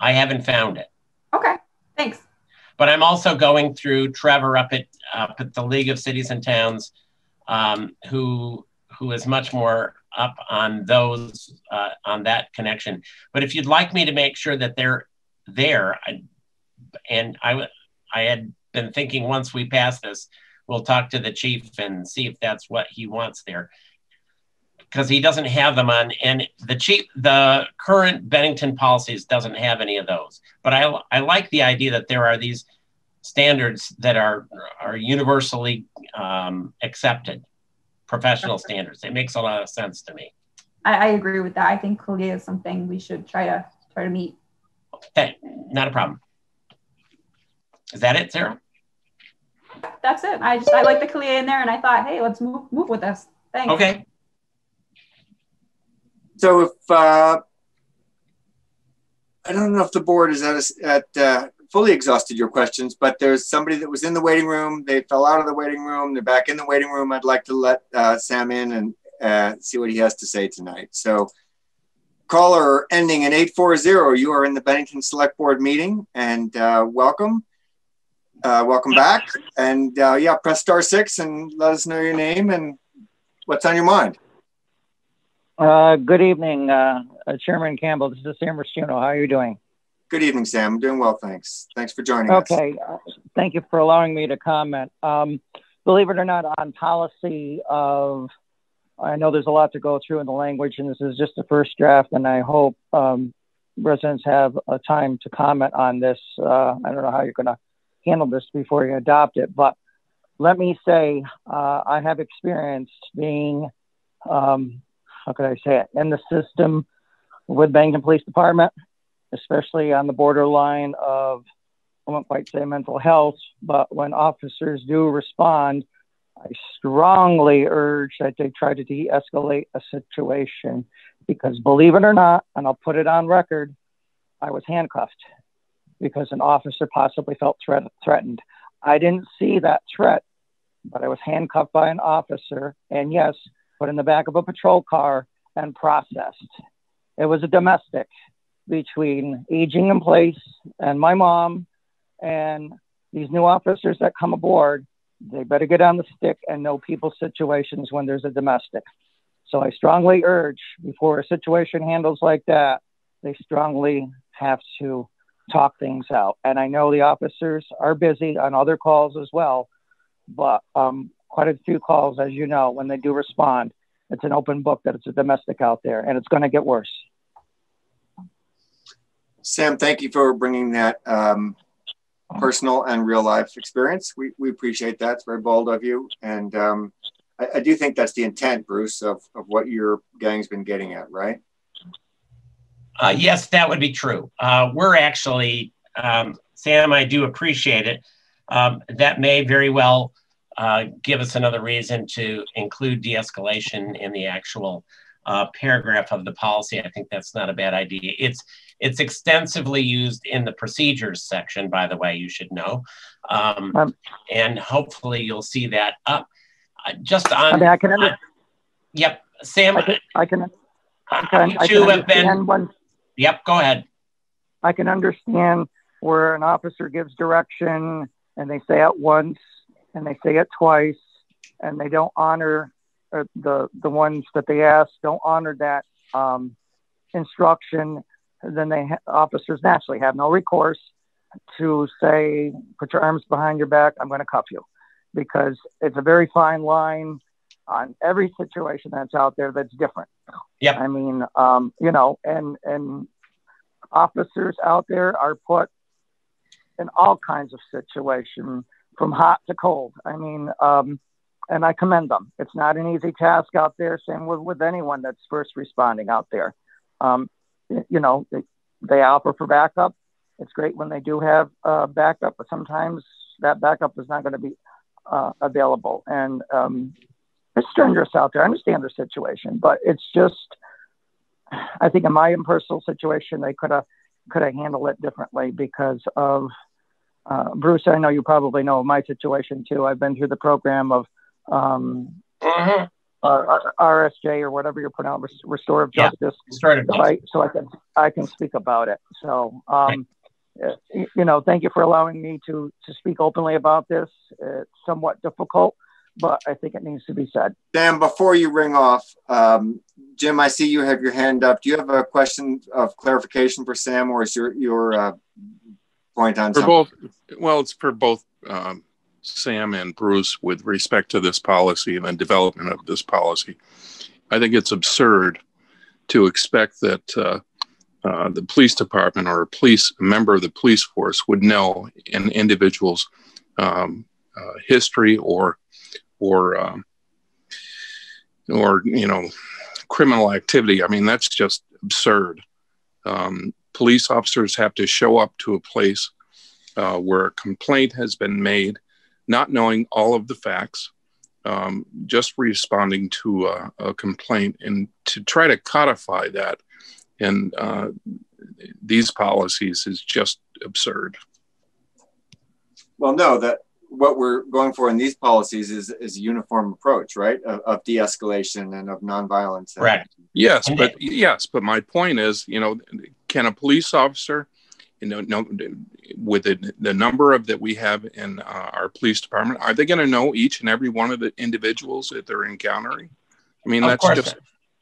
[SPEAKER 2] I haven't found it.
[SPEAKER 6] Okay. Thanks.
[SPEAKER 2] But I'm also going through Trevor up at up at the League of Cities and Towns, um, who who is much more up on those uh, on that connection. But if you'd like me to make sure that they're there, I, and I I had been thinking once we pass this, we'll talk to the chief and see if that's what he wants there. Because he doesn't have them on, and the chief, the current Bennington policies doesn't have any of those. But I, I like the idea that there are these standards that are are universally um, accepted professional standards. It makes a lot of sense to me.
[SPEAKER 6] I, I agree with that. I think CALEA is something we should try to try to meet.
[SPEAKER 2] Okay, not a problem. Is that it, Sarah?
[SPEAKER 6] That's it. I just I like the CALEA in there, and I thought, hey, let's move move with this. Thanks.
[SPEAKER 2] Okay.
[SPEAKER 1] So if uh, I don't know if the board is at, at uh, fully exhausted your questions, but there's somebody that was in the waiting room. They fell out of the waiting room. They're back in the waiting room. I'd like to let uh, Sam in and uh, see what he has to say tonight. So caller ending in 840, you are in the Bennington Select Board meeting and uh, welcome. Uh, welcome back. And uh, yeah, press star six and let us know your name and what's on your mind.
[SPEAKER 8] Uh, good evening, uh, uh, Chairman Campbell. This is Sam Ristuno. How are you doing?
[SPEAKER 1] Good evening, Sam. I'm doing well, thanks. Thanks for joining
[SPEAKER 8] okay. us. Okay. thank you for allowing me to comment. Um, believe it or not, on policy of, I know there's a lot to go through in the language, and this is just the first draft, and I hope um, residents have a time to comment on this. Uh, I don't know how you're going to handle this before you adopt it, but let me say uh, I have experienced being um, how could I say it, in the system with Bennington Police Department, especially on the borderline of, I won't quite say mental health, but when officers do respond, I strongly urge that they try to de escalate a situation because, believe it or not, and I'll put it on record, I was handcuffed because an officer possibly felt threat- threatened. I didn't see that threat, but I was handcuffed by an officer. And yes, put in the back of a patrol car, and processed. It was a domestic between aging in place and my mom and these new officers that come aboard. They better get on the stick and know people's situations when there's a domestic. So I strongly urge before a situation handles like that, they strongly have to talk things out. And I know the officers are busy on other calls as well, but um, quite a few calls, as you know, when they do respond. It's an open book that it's a domestic out there, and it's going to get worse.
[SPEAKER 1] Sam, thank you for bringing that um, personal and real life experience. We, we appreciate that. It's very bold of you. And um, I, I, do think that's the intent, Bruce, of, of what your gang's been getting at, right?
[SPEAKER 2] Uh, yes, that would be true. Uh, we're actually, um, Sam, I do appreciate it. Um, that may very well uh, give us another reason to include de-escalation in the actual uh, paragraph of the policy. I think that's not a bad idea. It's it's extensively used in the procedures section, by the way. You should know, um, um, and hopefully you'll see that up. Uh, just on. I
[SPEAKER 8] mean, I can. Under- uh,
[SPEAKER 2] yep, Sam.
[SPEAKER 8] I can. I can,
[SPEAKER 2] I can, I can have been. When, yep, go ahead.
[SPEAKER 8] I can understand where an officer gives direction and they say at once and they say it twice and they don't honor uh, the the ones that they ask don't honor that um, instruction then they ha- officers naturally have no recourse to say put your arms behind your back i'm going to cuff you because it's a very fine line on every situation that's out there that's different.
[SPEAKER 2] Yeah
[SPEAKER 8] i mean um, you know and and officers out there are put in all kinds of situations from hot to cold. I mean, um, and I commend them. It's not an easy task out there. Same with, with anyone that's first responding out there. Um, you know, they, they offer for backup. It's great when they do have uh, backup, but sometimes that backup is not going to be uh, available. And um, it's strenuous out there. I understand their situation, but it's just, I think in my personal situation, they could have could have handled it differently because of uh, Bruce, I know you probably know my situation too. I've been through the program of um, mm-hmm. uh, RSJ or whatever you pronounce, restorative
[SPEAKER 2] yeah.
[SPEAKER 8] justice.
[SPEAKER 2] Restorative
[SPEAKER 8] so, I, so I can I can speak about it. So um, right. you know, thank you for allowing me to to speak openly about this. It's somewhat difficult, but I think it needs to be said.
[SPEAKER 1] Dan, before you ring off, um, Jim, I see you have your hand up. Do you have a question of clarification for Sam, or is your your uh, point on
[SPEAKER 5] for both well it's for both um, sam and bruce with respect to this policy and the development of this policy. I think it's absurd to expect that uh, uh, the police department or a police a member of the police force would know an individual's um, uh, history or or um, or you know criminal activity. I mean that's just absurd. Um, police officers have to show up to a place uh, where a complaint has been made, not knowing all of the facts, um, just responding to a, a, complaint and to try to codify that in uh, these policies is just absurd.
[SPEAKER 1] Well, no, that what we're going for in these policies is, is a uniform approach, right, of, of de-escalation and of nonviolence.
[SPEAKER 2] Correct.
[SPEAKER 5] Yes, but yes, but my point is, you know, can a police officer you know, know with the, the number of that we have in uh, our police department, are they going to know each and every one of the individuals that they're encountering? I mean,
[SPEAKER 2] of
[SPEAKER 5] that's
[SPEAKER 2] course,
[SPEAKER 5] just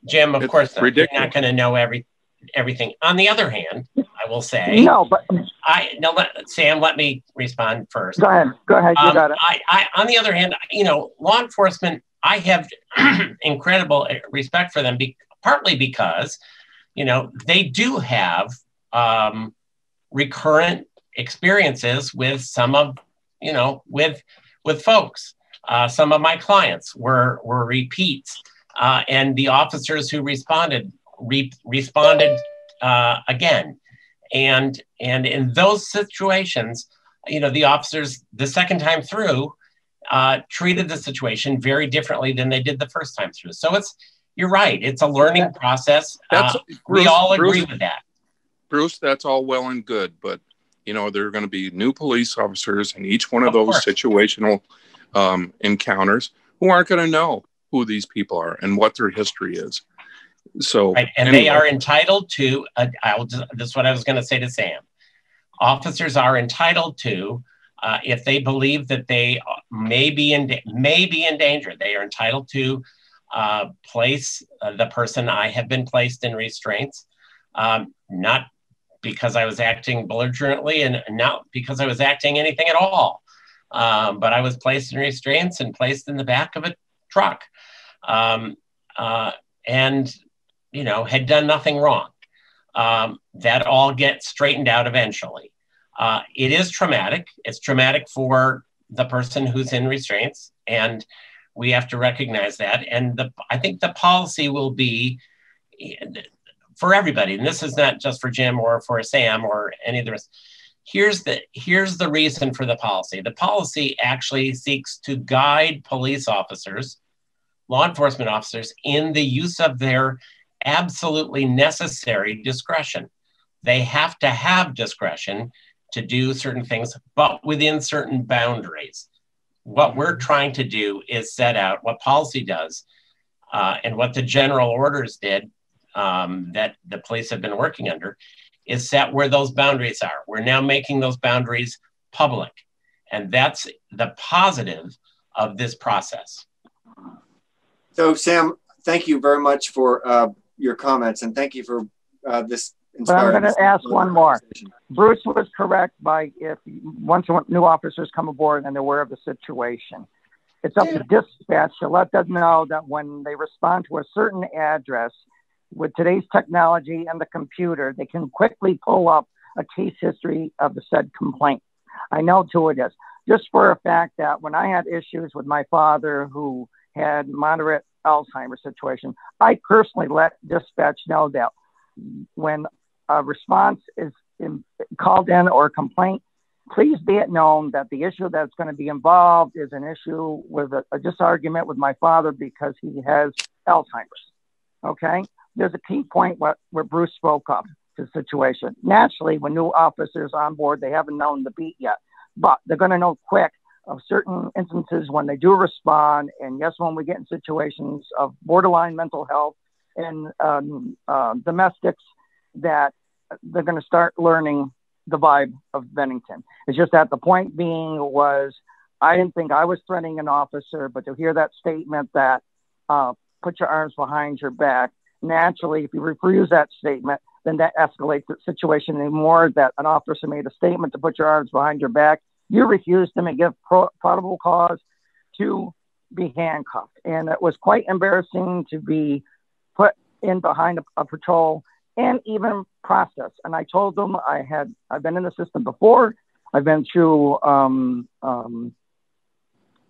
[SPEAKER 2] Jim. Of course,
[SPEAKER 5] ridiculous.
[SPEAKER 2] You're not going to know every everything. On the other hand, I will say
[SPEAKER 8] no, but
[SPEAKER 2] I no. Let, Sam, let me respond first.
[SPEAKER 8] Go ahead. Go ahead. You
[SPEAKER 2] um,
[SPEAKER 8] got it.
[SPEAKER 2] I, I, on the other hand, you know, law enforcement. I have incredible respect for them, be, partly because, you know, they do have um, recurrent experiences with some of you know with with folks. Uh, some of my clients were were repeats. Uh, and the officers who responded re- responded uh, again. And and in those situations you know the officers the second time through uh, treated the situation very differently than they did the first time through. So it's you're right it's a learning process
[SPEAKER 5] That's,
[SPEAKER 2] Uh,
[SPEAKER 5] Bruce,
[SPEAKER 2] we all agree
[SPEAKER 5] Bruce,
[SPEAKER 2] with that
[SPEAKER 5] Bruce, that's all well and good, but you know there are going to be new police officers in each one of,
[SPEAKER 2] Of
[SPEAKER 5] those
[SPEAKER 2] course.
[SPEAKER 5] situational um, encounters who aren't going to know who these people are and what their history is. So,
[SPEAKER 2] Right, and they are entitled to. Uh, I'll just, this is what I was going to say to Sam. Officers are entitled to, uh, if they believe that they may be in may be in danger, they are entitled to uh, place uh, the person. I have been placed in restraints, um, not because I was acting belligerently, and not because I was acting anything at all. Um, but I was placed in restraints and placed in the back of a truck, um, uh, and you know, had done nothing wrong. Um, that all gets straightened out eventually. Uh, it is traumatic. It's traumatic for the person who's in restraints, and we have to recognize that. And the, I think the policy will be for everybody. And this is not just for Jim or for Sam or any of the rest. Here's the here's the reason for the policy. The policy actually seeks to guide police officers, law enforcement officers, in the use of their absolutely necessary discretion. They have to have discretion to do certain things, but within certain boundaries. What we're trying to do is set out what policy does uh, and what the general orders did um, that the police have been working under is set where those boundaries are. We're now making those boundaries public. And that's the positive of this process.
[SPEAKER 1] So, Sam, thank you very much for uh, your comments and thank you for uh, this
[SPEAKER 8] But I'm going to ask one more. Bruce was correct by if once new officers come aboard and they're aware of the situation, it's up to dispatch to let them know that when they respond to a certain address, with today's technology and the computer, they can quickly pull up a case history of the said complaint. I know too it is. Just for a fact that when I had issues with my father who had moderate Alzheimer's situation, I personally let dispatch know that when a response is called in or complaint, please be it known that the issue that's going to be involved is an issue with a, a disargument with my father because he has Alzheimer's. Okay, there's a key point what, where Bruce spoke of the situation. Naturally, when new officers on board, they haven't known the beat yet, but they're going to know quick of certain instances when they do respond. And yes, when we get in situations of borderline mental health and um, uh, domestics, that they're going to start learning the vibe of Bennington. It's just that the point being was I didn't think I was threatening an officer, but to hear that statement that uh, put your arms behind your back, naturally, if you refuse that statement, then that escalates the situation even more. That an officer made a statement to put your arms behind your back, you refused them and give pro- probable cause to be handcuffed, and it was quite embarrassing to be put in behind a, a patrol and even process. And I told them I had I've been in the system before. I've been through um, um,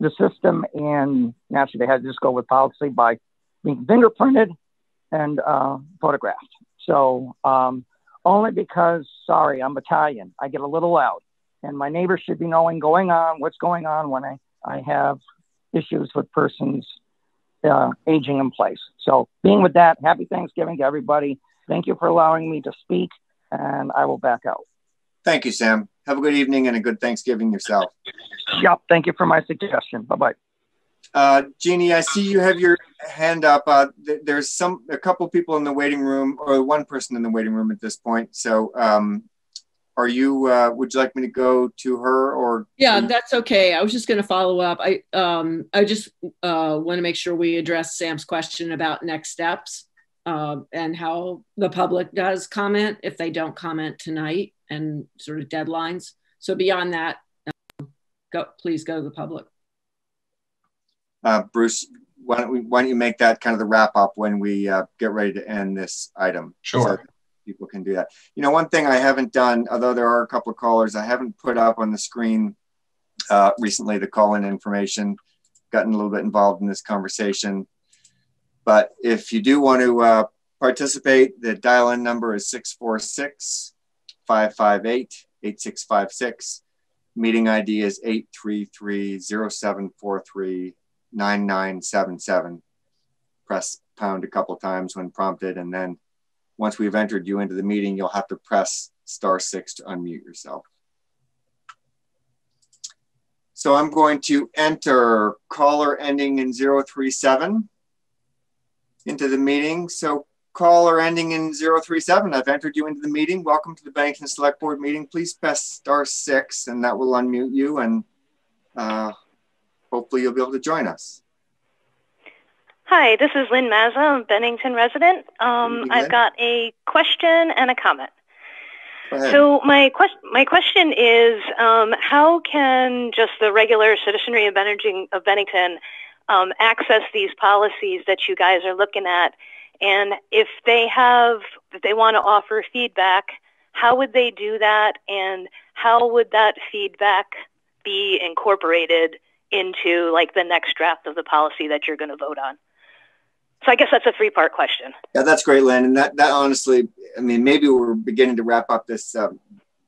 [SPEAKER 8] the system, and naturally they had to just go with policy by being fingerprinted and uh, photographed. So um, only because, sorry, I'm Italian, I get a little loud, and my neighbors should be knowing going on what's going on when I I have issues with persons uh, aging in place. So, being with that, happy Thanksgiving to everybody. Thank you for allowing me to speak, and I will back out.
[SPEAKER 1] Thank you, Sam. Have a good evening and a good Thanksgiving yourself.
[SPEAKER 8] Yep. Thank you for my suggestion. Bye bye.
[SPEAKER 1] Uh, Jeannie, I see you have your hand up. Uh, th there's some a couple people in the waiting room, or one person in the waiting room at this point. So, um, are you? Uh, would you like me to go to her, or?
[SPEAKER 4] Yeah, that's okay. I was just going to follow up. I um, I just uh, want to make sure we address Sam's question about next steps uh, and how the public does comment if they don't comment tonight, and sort of deadlines. So beyond that, um, go please go to the public
[SPEAKER 1] uh, Bruce, why don't, we, why don't you make that kind of the wrap up when we uh, get ready to end this item?
[SPEAKER 2] Sure. So
[SPEAKER 1] people can do that. You know, one thing I haven't done, although there are a couple of callers, I haven't put up on the screen uh, recently the call in information, gotten a little bit involved in this conversation. But if you do want to uh, participate, the dial in number is 646 558 8656. Meeting ID is 833 0743 9977. Press pound a couple times when prompted. And then once we've entered you into the meeting, you'll have to press star six to unmute yourself. So I'm going to enter caller ending in 037 into the meeting. So caller ending in 037, I've entered you into the meeting. Welcome to the Bennington Select Board meeting. Please press star six and that will unmute you and uh, hopefully you'll be able to join us.
[SPEAKER 9] Hi, this is Lynn Mazza, a Bennington resident. Um, I've got a question and a comment. So my question, my question is, um, how can just the regular citizenry of Bennington, of Bennington um, access these policies that you guys are looking at? And if they have, if they want to offer feedback, how would they do that? And how would that feedback be incorporated into like the next draft of the policy that you're going to vote on? So I guess that's a three part question.
[SPEAKER 1] Yeah, that's great, Lynn. And that, that honestly, I mean, maybe we're beginning to wrap up this um,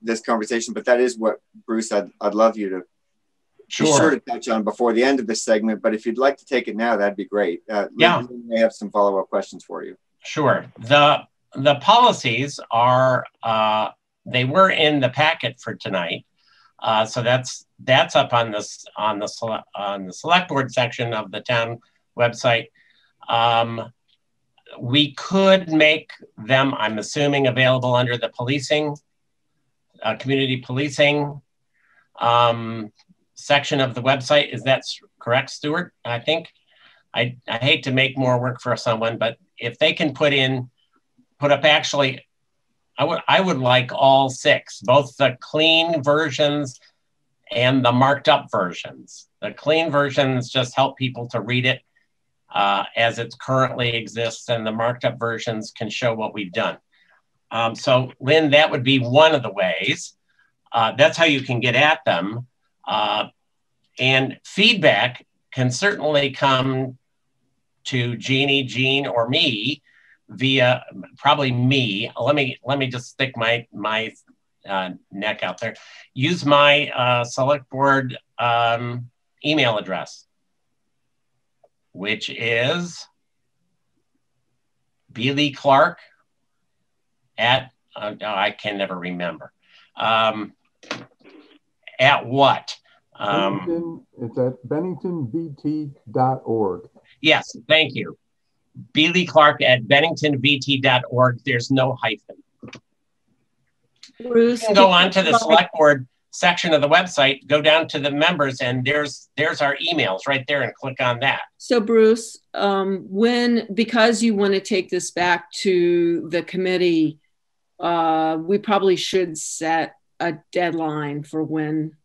[SPEAKER 1] this conversation, but that is what Bruce, I'd, I'd love you to sure. sure to touch on before the end of this segment. But if you'd like to take it now, that'd be great. Uh,
[SPEAKER 2] yeah,
[SPEAKER 1] Lynn may have some follow up questions for you.
[SPEAKER 2] Sure. The the policies are uh, they were in the packet for tonight. Uh, so that's that's up on this on the on the select board section of the town website. Um, we could make them, I'm assuming, available under the policing, uh, community policing um, section of the website. Is that correct, Stuart? I think. I, I hate to make more work for someone, but if they can put in, put up actually I would I would like all six, both the clean versions and the marked up versions. The clean versions just help people to read it uh, as it currently exists, and the marked up versions can show what we've done. Um, so, Lynn, that would be one of the ways. Uh, that's how you can get at them. Uh, and feedback can certainly come to Jeannie, Jean, or me via probably me. Let me let me just stick my my uh, neck out there. Use my uh, select board um, email address, which is Billy Clark at uh, I can never remember. Um, at what?
[SPEAKER 7] Um, Bennington, it's at benningtonvt.org.
[SPEAKER 2] Yes, thank you. Beely Clark at benningtonvt.org. There's no hyphen. Bruce, go on to the select board section of the website, go down to the members, and there's there's our emails right there, and click on that.
[SPEAKER 4] So, Bruce, um, when because you want to take this back to the committee, uh, we probably should set a deadline for when.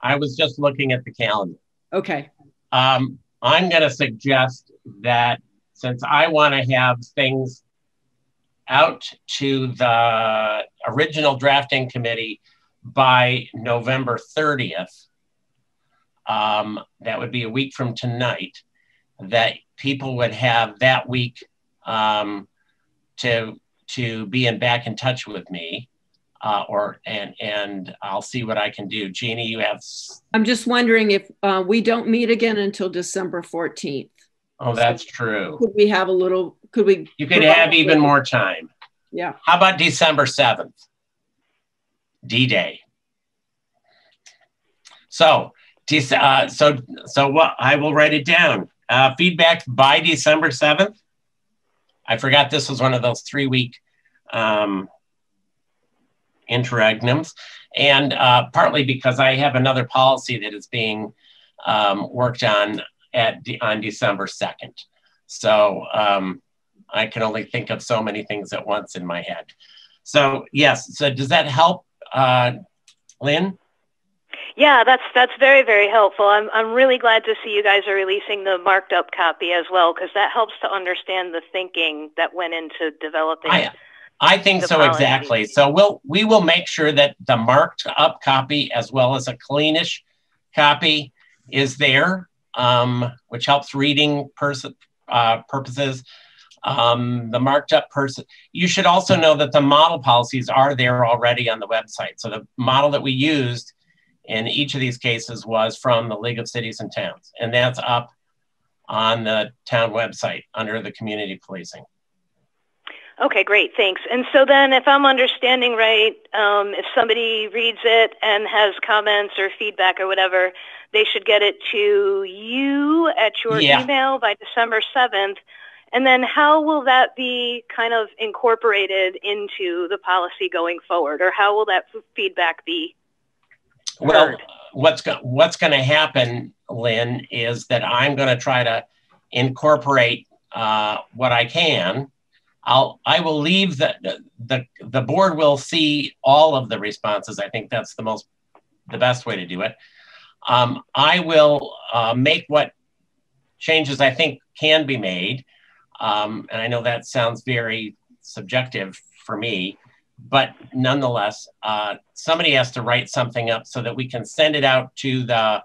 [SPEAKER 2] I was just looking at the calendar.
[SPEAKER 4] Okay.
[SPEAKER 2] Um, I'm going to suggest that since I want to have things out to the original drafting committee by November 30th, um, that would be a week from tonight, that people would have that week um, to, to be in back in touch with me. Uh, or and and I'll see what I can do. Jeannie, you have.
[SPEAKER 4] I'm just wondering if uh, we don't meet again until December 14th.
[SPEAKER 2] Oh, that's true.
[SPEAKER 4] Could we have a little? Could we?
[SPEAKER 2] You could have even more time.
[SPEAKER 4] Yeah.
[SPEAKER 2] How about December 7th? D Day. So, uh, so, so what? I will write it down. Uh, feedback by December 7th. I forgot this was one of those three week um, interregnums, and uh, partly because I have another policy that is being um, worked on at on December 2nd. So um, I can only think of so many things at once in my head. So yes, so does that help, uh, Lynn?
[SPEAKER 9] Yeah, that's that's very very helpful. I'm I'm really glad to see you guys are releasing the marked up copy as well because that helps to understand the thinking that went into developing.
[SPEAKER 2] I, I think so policy. exactly. So we'll we will make sure that the marked up copy as well as a cleanish copy is there, um, which helps reading pers- uh, purposes. Um, the marked up person. You should also know that the model policies are there already on the website. So the model that we used in each of these cases was from the League of Cities and Towns, and that's up on the town website under the community policing.
[SPEAKER 9] Okay, great, thanks. And so then if I'm understanding right, um, if somebody reads it and has comments or feedback or whatever, they should get it to you at your yeah. email by December 7th. And then how will that be kind of incorporated into the policy going forward? Or how will that feedback be heard?
[SPEAKER 2] Well, what's, go- what's going to happen, Lynn, is that I'm going to try to incorporate uh, what I can I'll I will leave the, the the board will see all of the responses. I think that's the most the best way to do it. Um, I will uh, make what changes I think can be made, um, and I know that sounds very subjective for me, but nonetheless, uh, somebody has to write something up so that we can send it out to the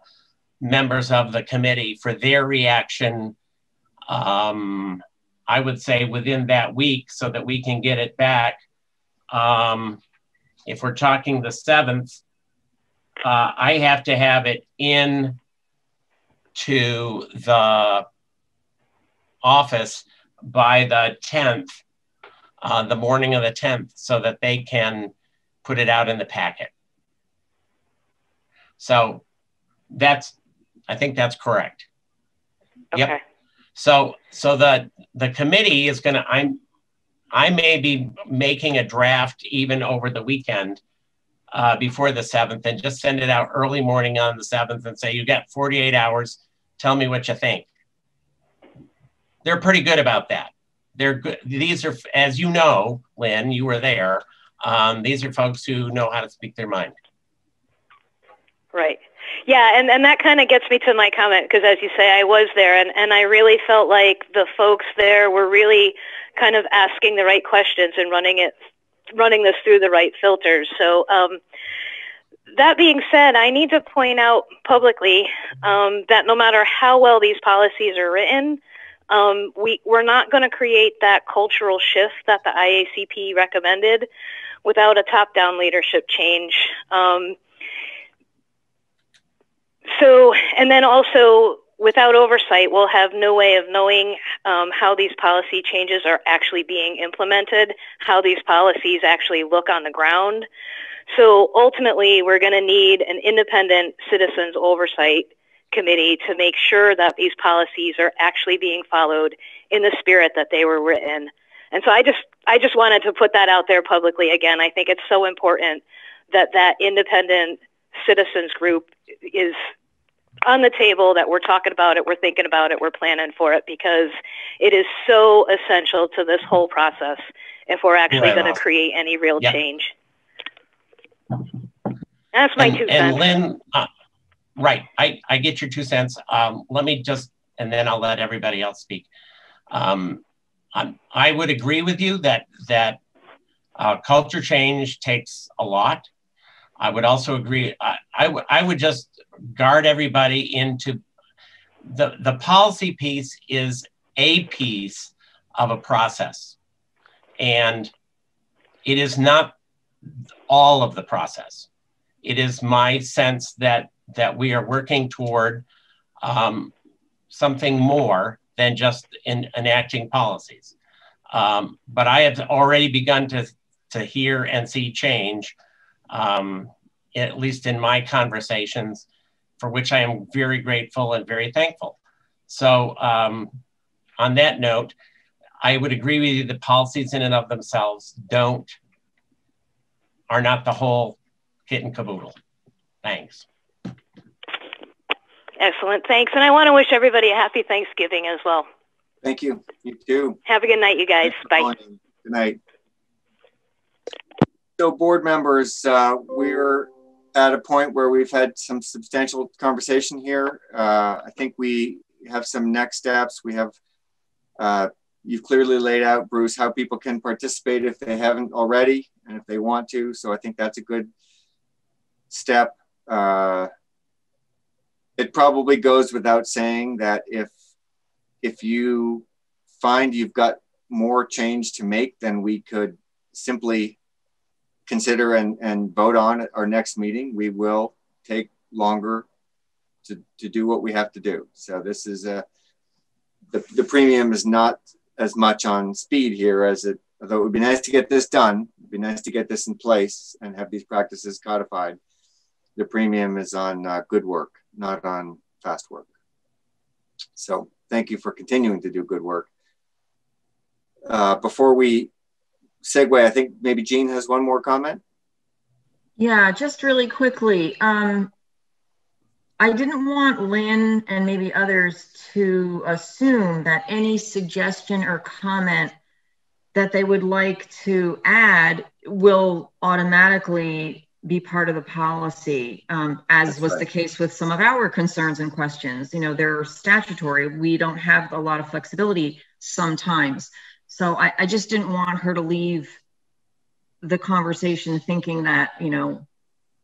[SPEAKER 2] members of the committee for their reaction. Um, I would say within that week so that we can get it back. Um, if we're talking the 7th, uh, I have to have it in to the office by the 10th, uh, the morning of the 10th, so that they can put it out in the packet. So that's, I think that's correct.
[SPEAKER 9] Okay. Yep.
[SPEAKER 2] So so the the committee is going to I'm I may be making a draft even over the weekend uh, before the seventh, and just send it out early morning on the seventh, and say you got 48 hours. Tell me what you think. They're pretty good about that. They're good. These are, as you know, Lynn, you were there. Um, these are folks who know how to speak their mind.
[SPEAKER 9] Right. Yeah, and, and that kind of gets me to my comment because, as you say, I was there, and, and I really felt like the folks there were really kind of asking the right questions and running it, running this through the right filters. So, um, that being said, I need to point out publicly um, that no matter how well these policies are written, um, we, we're not going to create that cultural shift that the IACP recommended without a top-down leadership change. Um, so, and then also without oversight, we'll have no way of knowing um, how these policy changes are actually being implemented, how these policies actually look on the ground. So ultimately, we're going to need an independent citizens oversight committee to make sure that these policies are actually being followed in the spirit that they were written. And so I just I just wanted to put that out there publicly again. I think it's so important that that independent citizens group is on the table that we're talking about it, we're thinking about it, we're planning for it because it is so essential to this whole process if we're actually right going to create any real yep. change. That's my
[SPEAKER 2] and,
[SPEAKER 9] two
[SPEAKER 2] cents. And Lynn, uh, right, I, I get your two cents. Um, let me just, and then I'll let everybody else speak. Um, I would agree with you that that uh, culture change takes a lot. I would also agree. I, I, w- I would just guard everybody into the, the policy piece is a piece of a process. And it is not all of the process. It is my sense that that we are working toward um, something more than just in enacting policies. Um, but I have already begun to to hear and see change, um, at least in my conversations, for which I am very grateful and very thankful. So, um, on that note, I would agree with you that policies in and of themselves don't are not the whole kit and caboodle. Thanks.
[SPEAKER 9] Excellent. Thanks. And I want to wish everybody a happy Thanksgiving as well.
[SPEAKER 1] Thank you. You too.
[SPEAKER 9] Have a good night, you guys. Bye.
[SPEAKER 1] Good night. So, board members, uh, we're at a point where we've had some substantial conversation here. Uh, I think we have some next steps. We have, uh, you've clearly laid out, Bruce, how people can participate if they haven't already and if they want to. So I think that's a good step. Uh, it probably goes without saying that if if you find you've got more change to make, then we could simply consider and, and vote on at our next meeting. We will take longer to, to do what we have to do. So this is a, the, the premium is not as much on speed here as it, although it would be nice to get this done, it'd be nice to get this in place and have these practices codified. The premium is on uh, good work, not on fast work. So thank you for continuing to do good work. Uh, before we segue, I think maybe Jean has one more comment.
[SPEAKER 3] Yeah, just really quickly. Um, I didn't want Lynn and maybe others to assume that any suggestion or comment that they would like to add will automatically be part of the policy, um, as That's was right. the case with some of our concerns and questions. You know, they're statutory. We don't have a lot of flexibility sometimes. So I, I just didn't want her to leave the conversation thinking that, you know,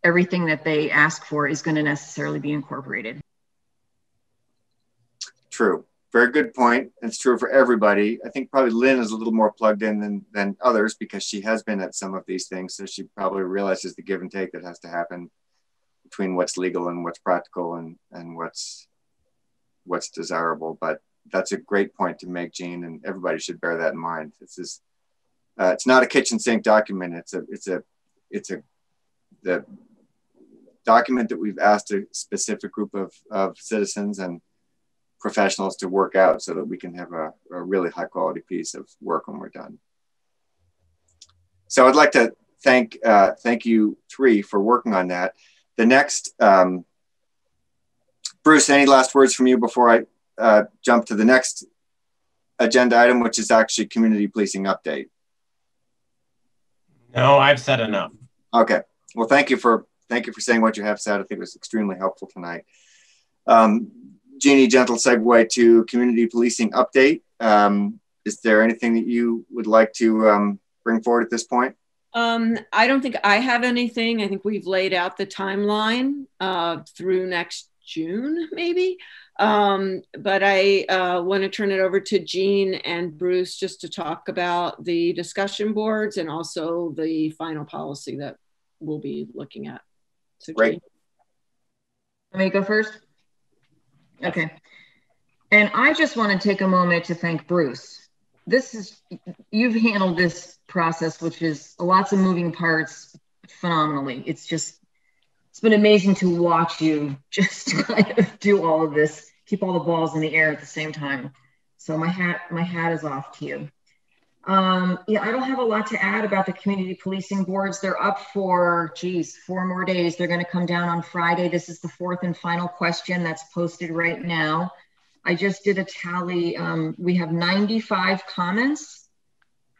[SPEAKER 3] everything that they ask for is going to necessarily be incorporated.
[SPEAKER 1] True. Very good point. It's true for everybody. I think probably Lynn is a little more plugged in than, than others because she has been at some of these things. So she probably realizes the give and take that has to happen between what's legal and what's practical and, and what's what's desirable. But that's a great point to make, Jean, and everybody should bear that in mind. This is uh, it's not a kitchen sink document. It's a it's a it's a the document that we've asked a specific group of, of citizens and professionals to work out so that we can have a, a really high quality piece of work when we're done. So I'd like to thank uh, thank you three for working on that. The next, um, Bruce, any last words from you before I uh, jump to the next agenda item, which is actually community policing update?
[SPEAKER 2] No, I've said enough.
[SPEAKER 1] Okay. Well, thank you for thank you for saying what you have said. I think it was extremely helpful tonight. Um, Jeannie, gentle segue to community policing update. Um, is there anything that you would like to um, bring forward at this point?
[SPEAKER 4] Um, I don't think I have anything. I think we've laid out the timeline uh, through next June, maybe. Um, but I uh, want to turn it over to Jean and Bruce just to talk about the discussion boards and also the final policy that we'll be looking at.
[SPEAKER 1] So Great.
[SPEAKER 3] Let me go first. Okay. And I just want to take a moment to thank Bruce. This is, you've handled this process, which is lots of moving parts phenomenally. It's just, it's been amazing to watch you just kind of do all of this keep all the balls in the air at the same time. So my hat, my hat is off to you. Um, yeah, I don't have a lot to add about the community policing boards. They're up for, geez, four more days. They're going to come down on Friday. This is the fourth and final question that's posted right now. I just did a tally. Um, we have 95 comments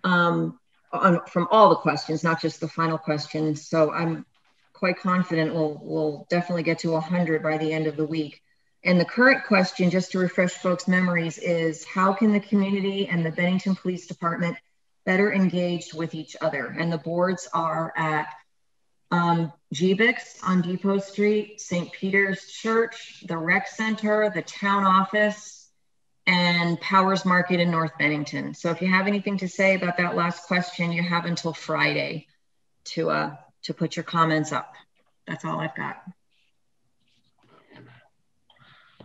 [SPEAKER 3] um, on, from all the questions, not just the final question. So I'm quite confident we'll, we'll definitely get to 100 by the end of the week. And the current question, just to refresh folks' memories, is how can the community and the Bennington Police Department better engage with each other? And the boards are at um, GBIX on Depot Street, St. Peter's Church, the Rec Center, the town office, and Powers Market in North Bennington. So if you have anything to say about that last question, you have until Friday to uh, to put your comments up. That's all I've got.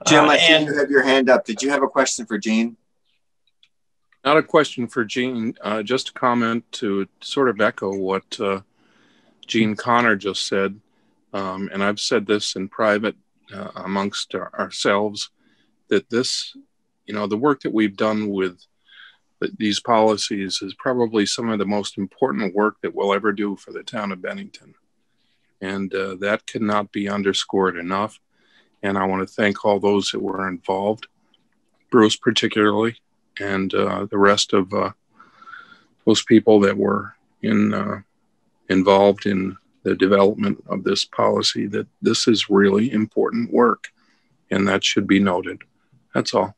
[SPEAKER 1] Jim, uh, I see you have your hand up. Did you have a question for Jean?
[SPEAKER 5] Not a question for Jean, uh, just a comment to sort of echo what uh, Jean Connor just said. Um, and I've said this in private uh, amongst our, ourselves that this, you know, the work that we've done with these policies is probably some of the most important work that we'll ever do for the town of Bennington. And uh, that cannot be underscored enough. And I want to thank all those that were involved, Bruce particularly, and uh, the rest of uh, those people that were in uh, involved in the development of this policy. That this is really important work, and that should be noted. That's all.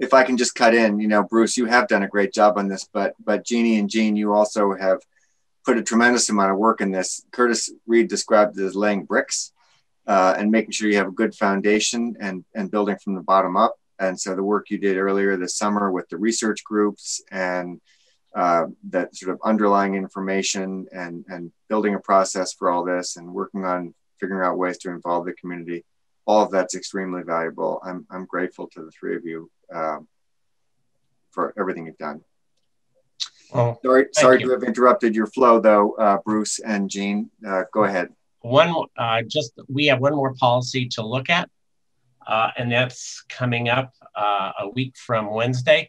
[SPEAKER 1] If I can just cut in, you know, Bruce, you have done a great job on this, but but Jeannie and Jean, you also have put a tremendous amount of work in this. Curtiss Reed described it as laying bricks uh, and making sure you have a good foundation and, and building from the bottom up. And so the work you did earlier this summer with the research groups and uh, that sort of underlying information and, and building a process for all this and working on figuring out ways to involve the community, all of that's extremely valuable. I'm, I'm grateful to the three of you um, for everything you've done. Oh, sorry, sorry you. to have interrupted your flow, though, uh, Bruce and Jean. Uh, go ahead.
[SPEAKER 2] One, uh, just we have one more policy to look at, uh, and that's coming up uh, a week from Wednesday,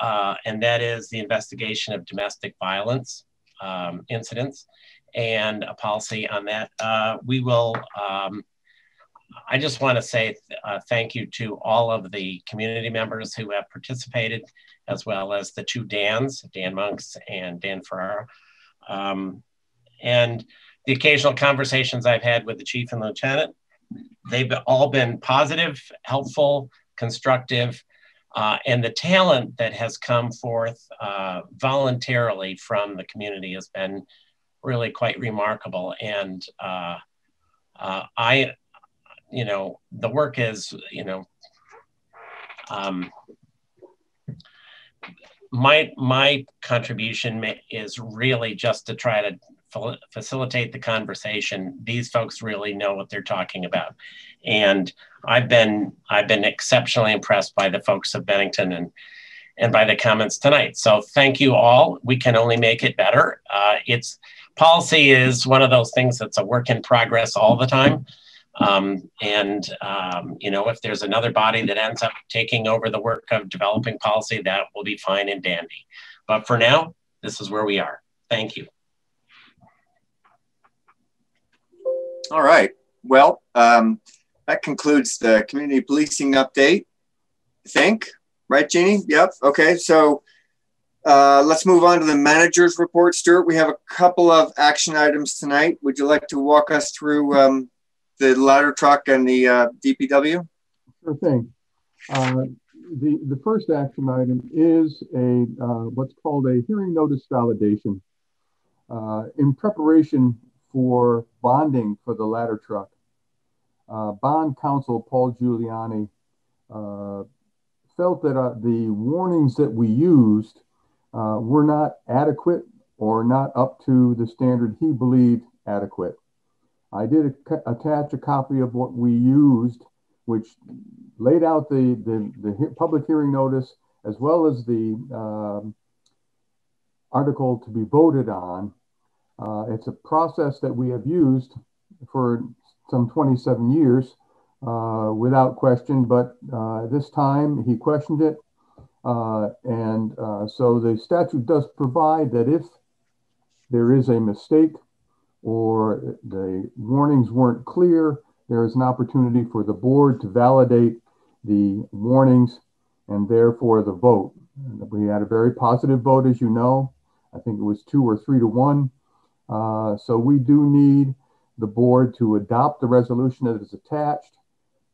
[SPEAKER 2] uh, and that is the investigation of domestic violence um, incidents and a policy on that. we will. Um, I just want to say uh, thank you to all of the community members who have participated, as well as the two Dans, Dan Monks and Dan Ferrara. Um, and the occasional conversations I've had with the chief and lieutenant, they've all been positive, helpful, constructive, uh, and the talent that has come forth uh, voluntarily from the community has been really quite remarkable. And uh, uh I you know, the work is, you know, um, my my contribution is really just to try to facilitate the conversation. These folks really know what they're talking about, and I've been I've been exceptionally impressed by the folks of Bennington and and by the comments tonight. So thank you all. We can only make it better. Uh, it's policy is one of those things that's a work in progress all the time. Um, and, um, you know, if there's another body that ends up taking over the work of developing policy, that will be fine and dandy. But for now, this is where we are. Thank you.
[SPEAKER 1] All right. Well, um, that concludes the community policing update, I think. Right, Jeannie? Yep. Okay. So uh, let's move on to the manager's report. Stuart, we have a couple of action items tonight. Would you like to walk us through um, the ladder truck and the uh, DPW?
[SPEAKER 7] Sure thing. Uh, the, the first action item is a uh, what's called a hearing notice validation. Uh, in preparation for bonding for the ladder truck, uh, bond counsel Paul Giuliani uh, felt that the warnings that we used were not adequate or not up to the standard he believed adequate. I did attach a copy of what we used, which laid out the, the, the public hearing notice as well as the um, article to be voted on. Uh, it's a process that we have used for some 27 years uh, without question, but uh, this time he questioned it. Uh, and uh, so the statute does provide that if there is a mistake or the warnings weren't clear, there is an opportunity for the board to validate the warnings and therefore the vote. We had a very positive vote, as you know. I think it was two or three to one. Uh, so we do need the board to adopt the resolution that is attached.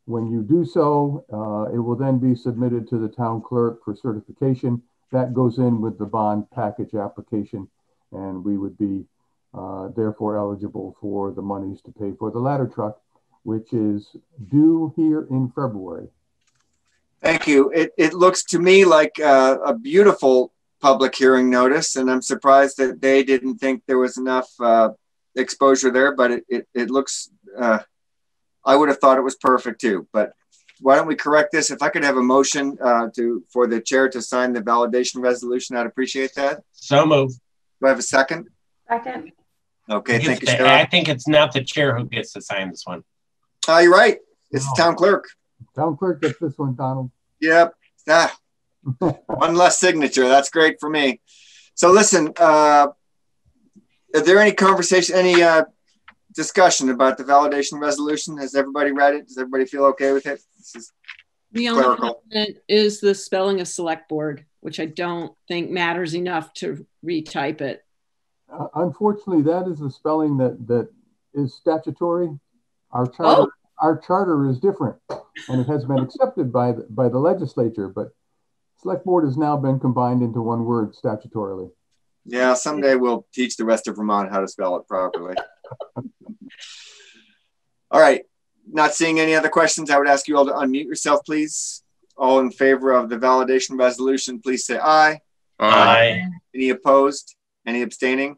[SPEAKER 7] When you do so, uh, it will then be submitted to the town clerk for certification. That goes in with the bond package application, and we would be uh, therefore eligible for the monies to pay for the ladder truck, which is due here in February.
[SPEAKER 1] Thank you. It, it looks to me like uh, a beautiful public hearing notice, and I'm surprised that they didn't think there was enough uh, exposure there, but it, it, it looks, uh, I would have thought it was perfect too. But why don't we correct this? If I could have a motion uh, to for the chair to sign the validation resolution, I'd appreciate that.
[SPEAKER 2] So move.
[SPEAKER 1] Do I have a second?
[SPEAKER 6] Second.
[SPEAKER 1] Okay, thank you,
[SPEAKER 2] the, I think it's not the chair who gets to sign this one.
[SPEAKER 1] Oh, you're right. It's the town clerk.
[SPEAKER 7] Town clerk gets this one, Donald.
[SPEAKER 1] Yep. Ah, one less signature. That's great for me. So listen, uh, is there any conversation, any uh, discussion about the validation resolution? Has everybody read it? Does everybody feel okay with it? This is
[SPEAKER 4] the only comment is the spelling of select board, which I don't think matters enough to retype it.
[SPEAKER 7] Uh, unfortunately, that is the spelling that that is statutory. Our charter, oh. our charter is different, and it has been accepted by the, by the legislature. But select board has now been combined into one word statutorily.
[SPEAKER 1] Yeah, someday we'll teach the rest of Vermont how to spell it properly. all right. Not seeing any other questions, I would ask you all to unmute yourself, please. All in favor of the validation resolution, please say aye.
[SPEAKER 2] Aye.
[SPEAKER 1] Any opposed? Any abstaining?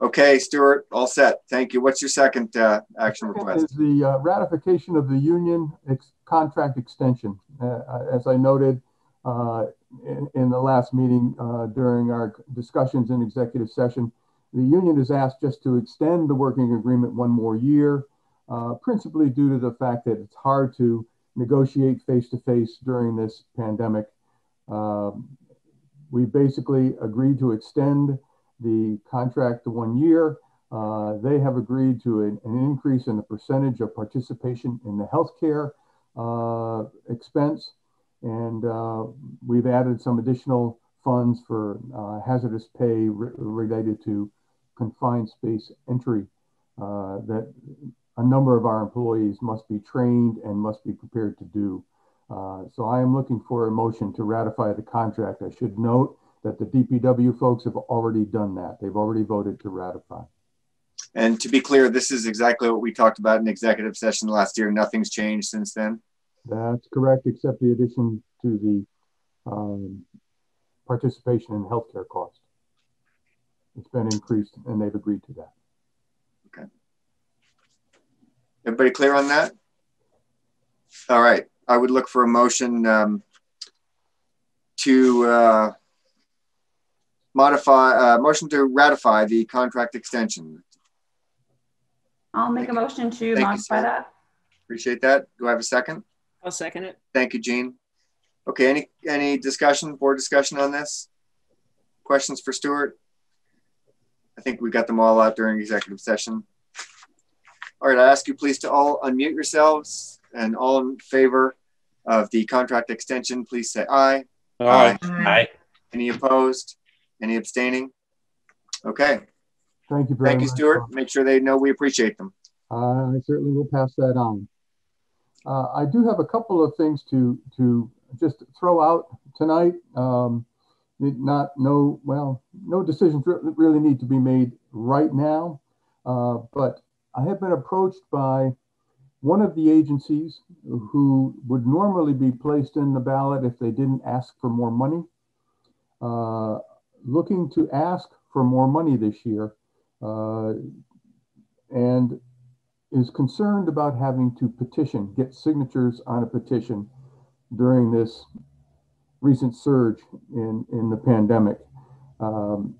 [SPEAKER 1] Okay, Stuart, all set. Thank you. What's your second uh, action request?
[SPEAKER 7] Is the uh, ratification of the union ex contract extension. Uh, as I noted in, in, the last meeting uh, during our discussions in executive session, the union is asked just to extend the working agreement one more year, uh, principally due to the fact that it's hard to negotiate face to face during this pandemic. Um, we basically agreed to extend the contract to one year. Uh, they have agreed to an, an, increase in the percentage of participation in the healthcare uh, expense. And uh, we've added some additional funds for uh, hazardous pay re related to confined space entry uh, that a number of our employees must be trained and must be prepared to do. Uh, so I am looking for a motion to ratify the contract. I should note that the DPW folks have already done that. They've already voted to ratify.
[SPEAKER 1] And to be clear, this is exactly what we talked about in executive session last year. Nothing's changed since then.
[SPEAKER 7] That's correct, except the addition to the um, participation in healthcare cost. It's been increased and they've agreed to that.
[SPEAKER 1] Okay. Everybody clear on that? All right. I would look for a motion um, to uh, modify, uh, motion to ratify the contract extension.
[SPEAKER 6] I'll make Thank a motion to modify you, that.
[SPEAKER 1] Appreciate that. Do I have a second?
[SPEAKER 4] I'll second it.
[SPEAKER 1] Thank you, Jean. Okay, any any discussion, board discussion on this? Questions for Stuart? I think we got them all out during executive session. All right, I ask you please to all unmute yourselves and all in favor of the contract extension, please say aye.
[SPEAKER 2] Aye. Aye. aye.
[SPEAKER 1] Any opposed? Any abstaining? Okay.
[SPEAKER 7] Thank you
[SPEAKER 1] Thank you, Stuart. Make sure they know we appreciate them.
[SPEAKER 7] Uh, I certainly will pass that on. Uh, I do have a couple of things to to just throw out tonight. Um, not no well, no decisions really need to be made right now, uh, but I have been approached by one of the agencies who would normally be placed in the ballot if they didn't ask for more money. Uh, looking to ask for more money this year uh, and is concerned about having to petition, get signatures on a petition during this recent surge in, in the pandemic. Um,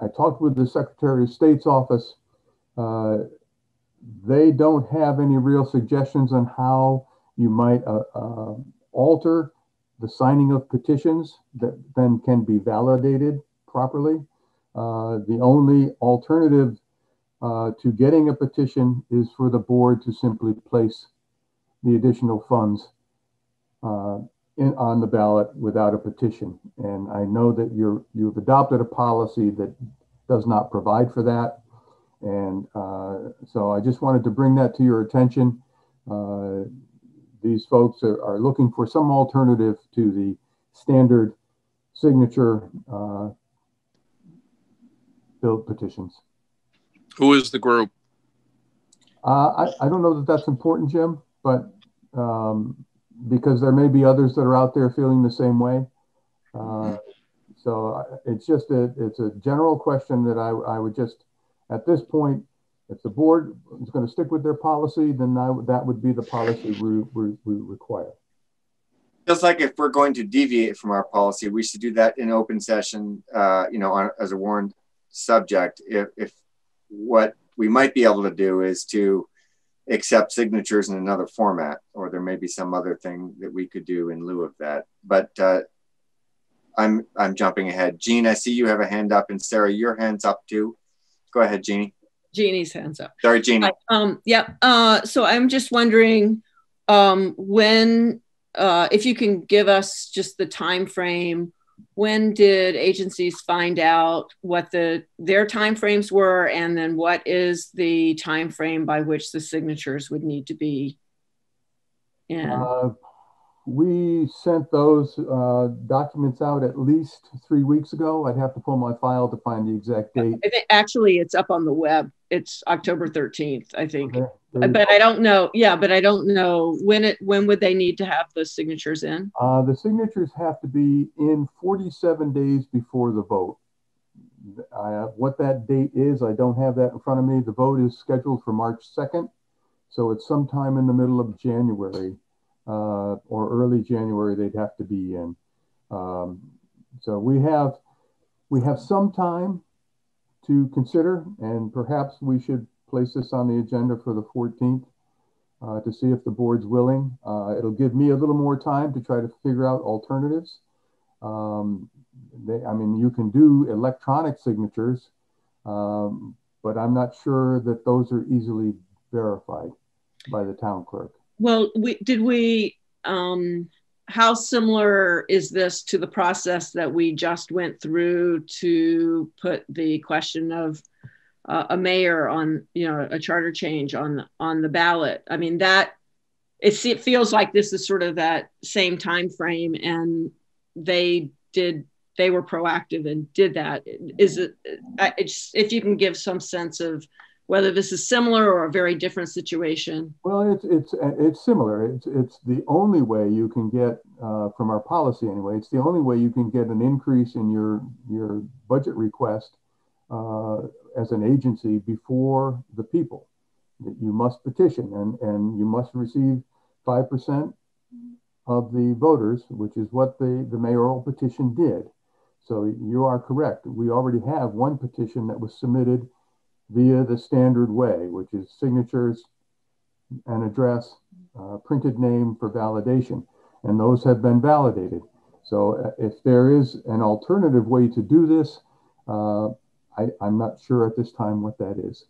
[SPEAKER 7] I talked with the Secretary of State's office. Uh, they don't have any real suggestions on how you might uh, uh, alter the signing of petitions that then can be validated properly. Uh, the only alternative uh, to getting a petition is for the board to simply place the additional funds uh, in, on the ballot without a petition. And I know that you're, you've adopted a policy that does not provide for that. And uh, so I just wanted to bring that to your attention. Uh, these folks are, are, looking for some alternative to the standard signature uh, build petitions.
[SPEAKER 5] Who is the group?
[SPEAKER 7] Uh, I, I don't know that that's important, Jim, but um, because there may be others that are out there feeling the same way. Uh, so uh, it's just a, it's a general question that I, I would just, at this point, if the board is going to stick with their policy, then I, that would be the policy we, we, we require.
[SPEAKER 1] Just like if we're going to deviate from our policy, we should do that in open session, uh, you know, on, as a warned subject. If, if what we might be able to do is to accept signatures in another format, or there may be some other thing that we could do in lieu of that. But uh, I'm I'm jumping ahead. Jean, I see you have a hand up, and Sarah, your hand's up too. Go ahead, Jeannie.
[SPEAKER 4] Jeannie's hands up.
[SPEAKER 1] Sorry, Jeannie.
[SPEAKER 4] um, yeah. Uh, so I'm just wondering um, when, uh, if you can give us just the time frame. When did agencies find out what the their time frames were, and then what is the time frame by which the signatures would need to be in?
[SPEAKER 7] Uh, we sent those uh, documents out at least three weeks ago. I'd have to pull my file to find the exact date.
[SPEAKER 4] I actually it's up on the web. It's October 13th, I think. Okay. But I don't know. Yeah, but I don't know when it when would they need to have the signatures in?
[SPEAKER 7] Uh, the signatures have to be in 47 days before the vote. Uh, what that date is, I don't have that in front of me. The vote is scheduled for March 2nd, so it's sometime in the middle of January uh, or early January they'd have to be in. Um, so we have we have some time to consider, and perhaps we should place this on the agenda for the 14th uh, to see if the board's willing. Uh, it'll give me a little more time to try to figure out alternatives. Um, they, I mean, you can do electronic signatures, um, but I'm not sure that those are easily verified by the town clerk.
[SPEAKER 4] Well, we did we um how similar is this to the process that we just went through to put the question of uh, a mayor on you know a charter change on on the ballot? I mean that it, it feels like this is sort of that same time frame and they did they were proactive and did that. Is it if you can give some sense of whether this is similar or a very different situation?
[SPEAKER 7] Well, it's it's it's similar. It's it's the only way you can get uh, from our policy anyway. It's the only way you can get an increase in your your budget request uh, as an agency before the people. You must petition and and you must receive five percent of the voters, which is what the the mayoral petition did. So you are correct. We already have one petition that was submitted via the standard way, which is signatures, an address, uh, printed name for validation. And those have been validated. So uh, if there is an alternative way to do this, uh, I, am not sure at this time what that is.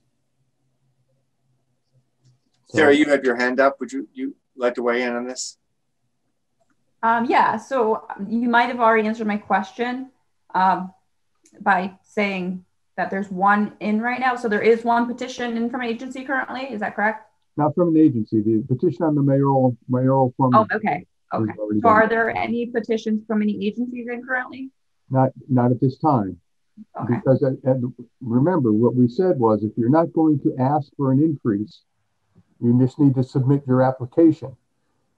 [SPEAKER 1] So, Sarah, you have your hand up. Would you, you like to weigh in on this?
[SPEAKER 6] Um, yeah, so you might have already answered my question um, by saying that there's one in right now. So there is one petition in from an agency currently. Is that correct?
[SPEAKER 7] Not from an agency. The petition on the mayoral mayoral form.
[SPEAKER 6] Oh, okay. Okay. So are there any petitions from any agencies in currently?
[SPEAKER 7] Not not at this time. Okay. Because and remember what we said was if you're not going to ask for an increase, you just need to submit your application.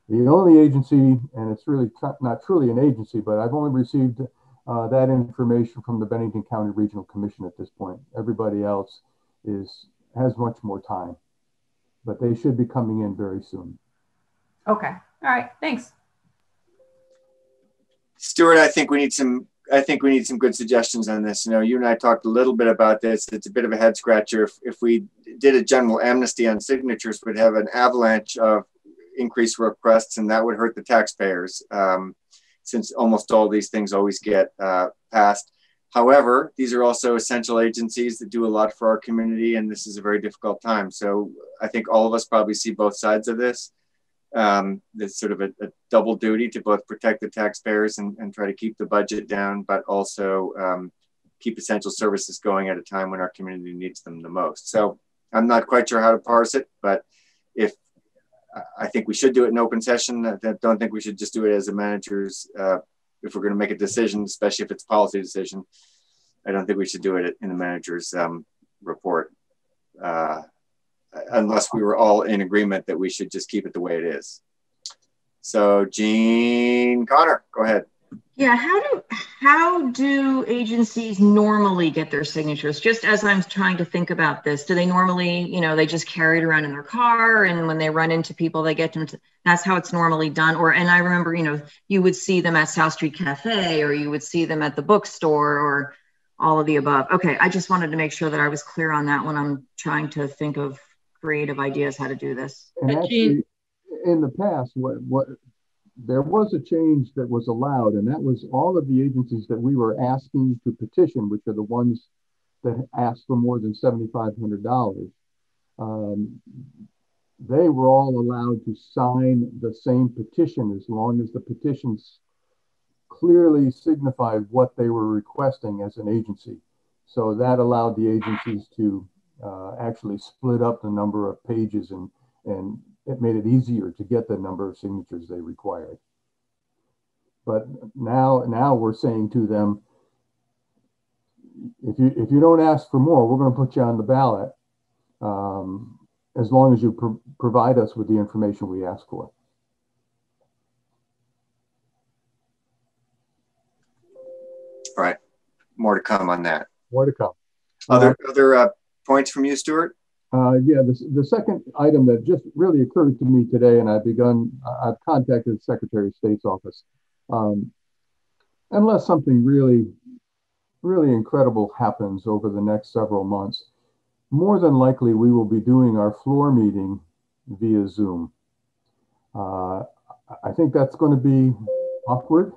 [SPEAKER 7] The only agency, and it's really not truly an agency, but I've only received uh, that information from the Bennington County Regional Commission at this point. Everybody else is has much more time, but they should be coming in very soon.
[SPEAKER 6] Okay. All right. Thanks.
[SPEAKER 1] Stuart, I think we need some. I think we need some good suggestions on this. You know, you and I talked a little bit about this. It's a bit of a head scratcher. If, if we did a general amnesty on signatures, we'd have an avalanche of increased requests, and that would hurt the taxpayers. Um, since almost all these things always get uh, passed. However, these are also essential agencies that do a lot for our community, and this is a very difficult time. So I think all of us probably see both sides of this. Um, there's sort of a, a, double duty to both protect the taxpayers and, and, try to keep the budget down, but also um, keep essential services going at a time when our community needs them the most. So I'm not quite sure how to parse it, but if I think we should do it in open session. I don't think we should just do it as a manager's. Uh, if we're going to make a decision, especially if it's a policy decision, I don't think we should do it in the manager's um, report, uh, unless we were all in agreement that we should just keep it the way it is. So, Jean Connor, go ahead.
[SPEAKER 3] Yeah, how do how do agencies normally get their signatures? Just as I'm trying to think about this, do they normally, you know, they just carry it around in their car, and when they run into people, they get them. To, that's how it's normally done. Or, and I remember, you know, you would see them at South Street Cafe, or you would see them at the bookstore, or all of the above. Okay, I just wanted to make sure that I was clear on that when I'm trying to think of creative ideas how to do this.
[SPEAKER 7] And actually, in the past, what what there was a change that was allowed, and that was all of the agencies that we were asking to petition, which are the ones that asked for more than $7,500. Um, they were all allowed to sign the same petition as long as the petitions clearly signified what they were requesting as an agency. So that allowed the agencies to uh, actually split up the number of pages and, and it made it easier to get the number of signatures they required. But now, now we're saying to them, if you if you don't ask for more, we're going to put you on the ballot, um, as long as you pro provide us with the information we ask for.
[SPEAKER 1] All right, more to come on that.
[SPEAKER 7] More to come.
[SPEAKER 1] Other uh, other uh, points from you, Stuart?
[SPEAKER 7] Uh, yeah, the, the second item that just really occurred to me today, and I've begun, I've contacted the Secretary of State's office. Um, unless something really, really incredible happens over the next several months, more than likely we will be doing our floor meeting via Zoom. Uh, I think that's going to be awkward.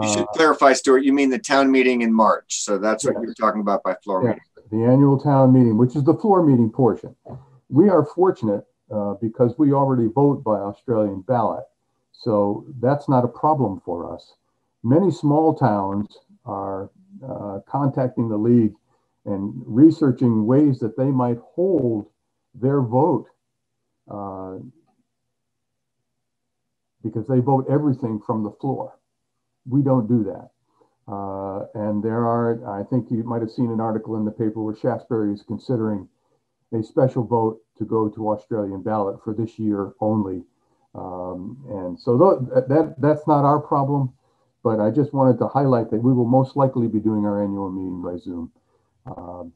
[SPEAKER 1] You should uh, clarify, Stuart. You mean the town meeting in March. So that's what you're talking about by floor meeting
[SPEAKER 7] the annual town meeting, which is the floor meeting portion. We are fortunate uh, because we already vote by Australian ballot. So that's not a problem for us. Many small towns are uh, contacting the league and researching ways that they might hold their vote uh, because they vote everything from the floor. We don't do that. Uh, and there are, I think you might have seen an article in the paper where Shaftsbury is considering a special vote to go to Australian ballot for this year only. Um, and so th- that that's not our problem, but I just wanted to highlight that we will most likely be doing our annual meeting by Zoom um,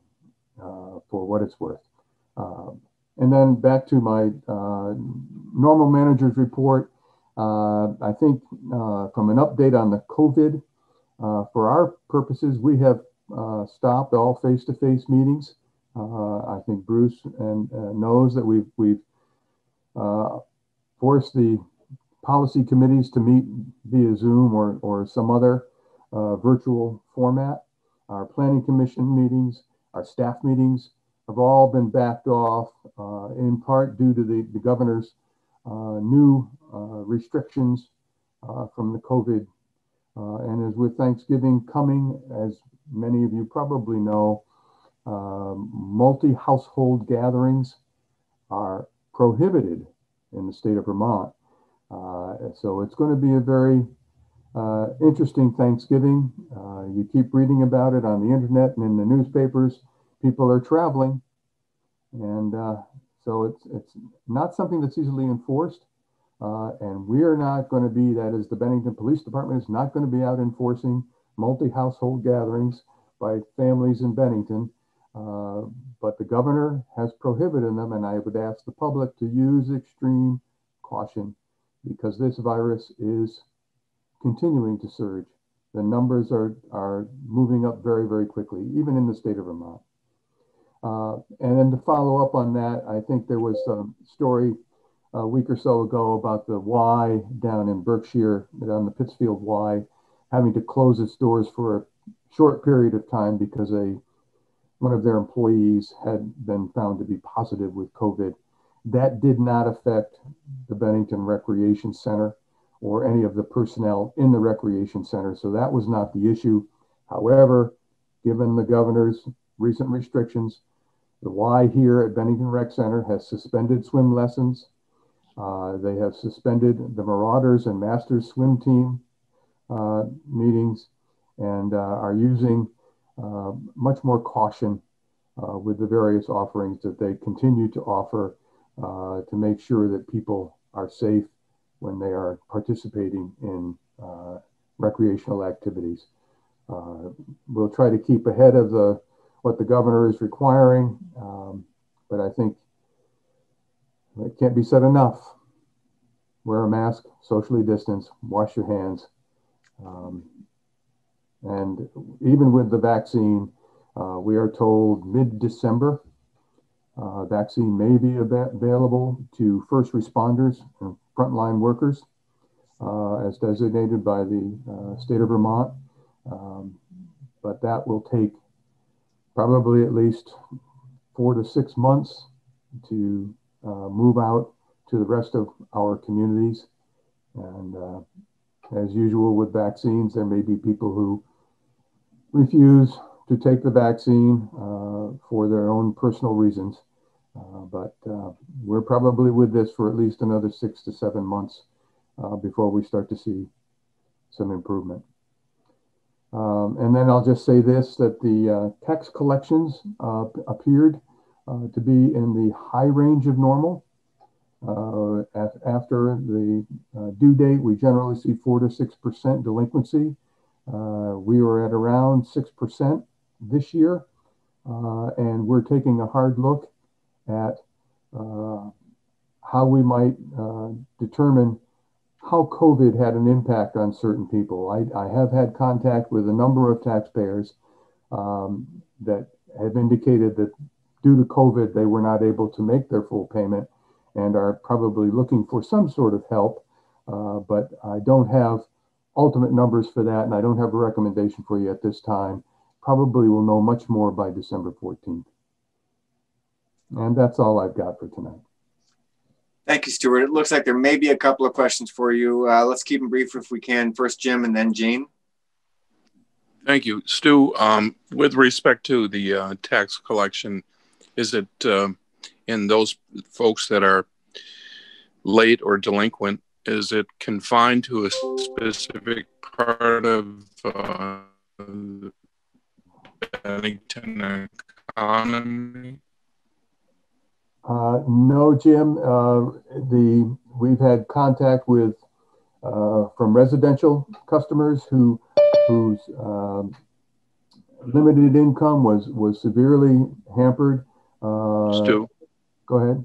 [SPEAKER 7] uh, for what it's worth. Uh, and then back to my uh, normal manager's report. Uh, I think uh, from an update on the COVID uh, for our purposes, we have uh, stopped all face-to-face meetings. Uh, I think Bruce and knows that we've we've forced the policy committees to meet via Zoom or or some other virtual format. Our planning commission meetings, our staff meetings have all been backed off uh, in part due to the, the governor's uh, new uh, restrictions from the COVID uh, and as with Thanksgiving coming, as many of you probably know, um, multi household gatherings are prohibited in the state of Vermont. Uh, so it's going to be a very uh, interesting Thanksgiving. Uh, you keep reading about it on the internet and in the newspapers. People are traveling. And uh, so it's, it's not something that's easily enforced. Uh, and we're not going to be, that is, the Bennington Police Department is not going to be out enforcing multi household gatherings by families in Bennington. Uh, but the governor has prohibited them, and I would ask the public to use extreme caution because this virus is continuing to surge. The numbers are, are moving up very, very quickly, even in the state of Vermont. Uh, and then to follow up on that, I think there was a story a week or so ago about the Y down in Berkshire, down the Pittsfield Y, having to close its doors for a short period of time because a one of their employees had been found to be positive with COVID. That did not affect the Bennington Recreation Center or any of the personnel in the Recreation Center, so that was not the issue. However, given the governor's recent restrictions, the Y here at Bennington Rec Center has suspended swim lessons uh, they have suspended the Marauders and Masters swim team uh, meetings and uh, are using uh, much more caution uh, with the various offerings that they continue to offer to make sure that people are safe when they are participating in recreational activities. Uh, we'll try to keep ahead of the what the governor is requiring, um, but I think it can't be said enough. Wear a mask, socially distance, wash your hands. Um, and even with the vaccine, uh, we are told mid December, uh, vaccine may be av- available to first responders and frontline workers uh, as designated by the uh, state of Vermont. Um, but that will take probably at least four to six months to move out to the rest of our communities. And uh, as usual with vaccines, there may be people who refuse to take the vaccine uh, for their own personal reasons. Uh, but uh, we're probably with this for at least another six to seven months uh, before we start to see some improvement. Um, and then I'll just say this that the uh, tax collections uh, appeared uh, to be in the high range of normal. Uh, after the uh, due date, we generally see 4 to 6% delinquency. Uh, we were at around 6% this year, and we're taking a hard look at how we might determine how COVID had an impact on certain people. I, I have had contact with a number of taxpayers um, that have indicated that due to COVID, they were not able to make their full payment and are probably looking for some sort of help. Uh, but I don't have ultimate numbers for that, and I don't have a recommendation for you at this time. Probably will know much more by December 14th. And that's all I've got for tonight.
[SPEAKER 1] Thank you, Stuart. It looks like there may be a couple of questions for you. Uh, let's keep them brief if we can. First, Jim, and then Jean.
[SPEAKER 5] Thank you, Stu. Um, with respect to the uh, tax collection, is it uh, in those folks that are late or delinquent? Is it confined to a specific part of uh, the Bennington economy?
[SPEAKER 7] Uh, no, Jim. Uh, the we've had contact with uh, from residential customers who whose um, limited income was was severely hampered.
[SPEAKER 5] Uh, Stu,
[SPEAKER 7] go ahead.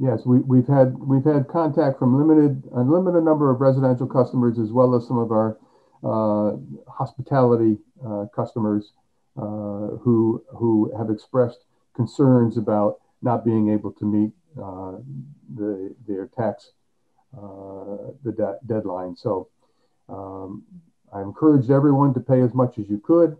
[SPEAKER 7] Yes, we, we've had we've had contact from limited unlimited number of residential customers as well as some of our uh, hospitality uh, customers uh, who who have expressed concerns about not being able to meet uh, the their tax uh, the de- deadline. So um, I encouraged everyone to pay as much as you could,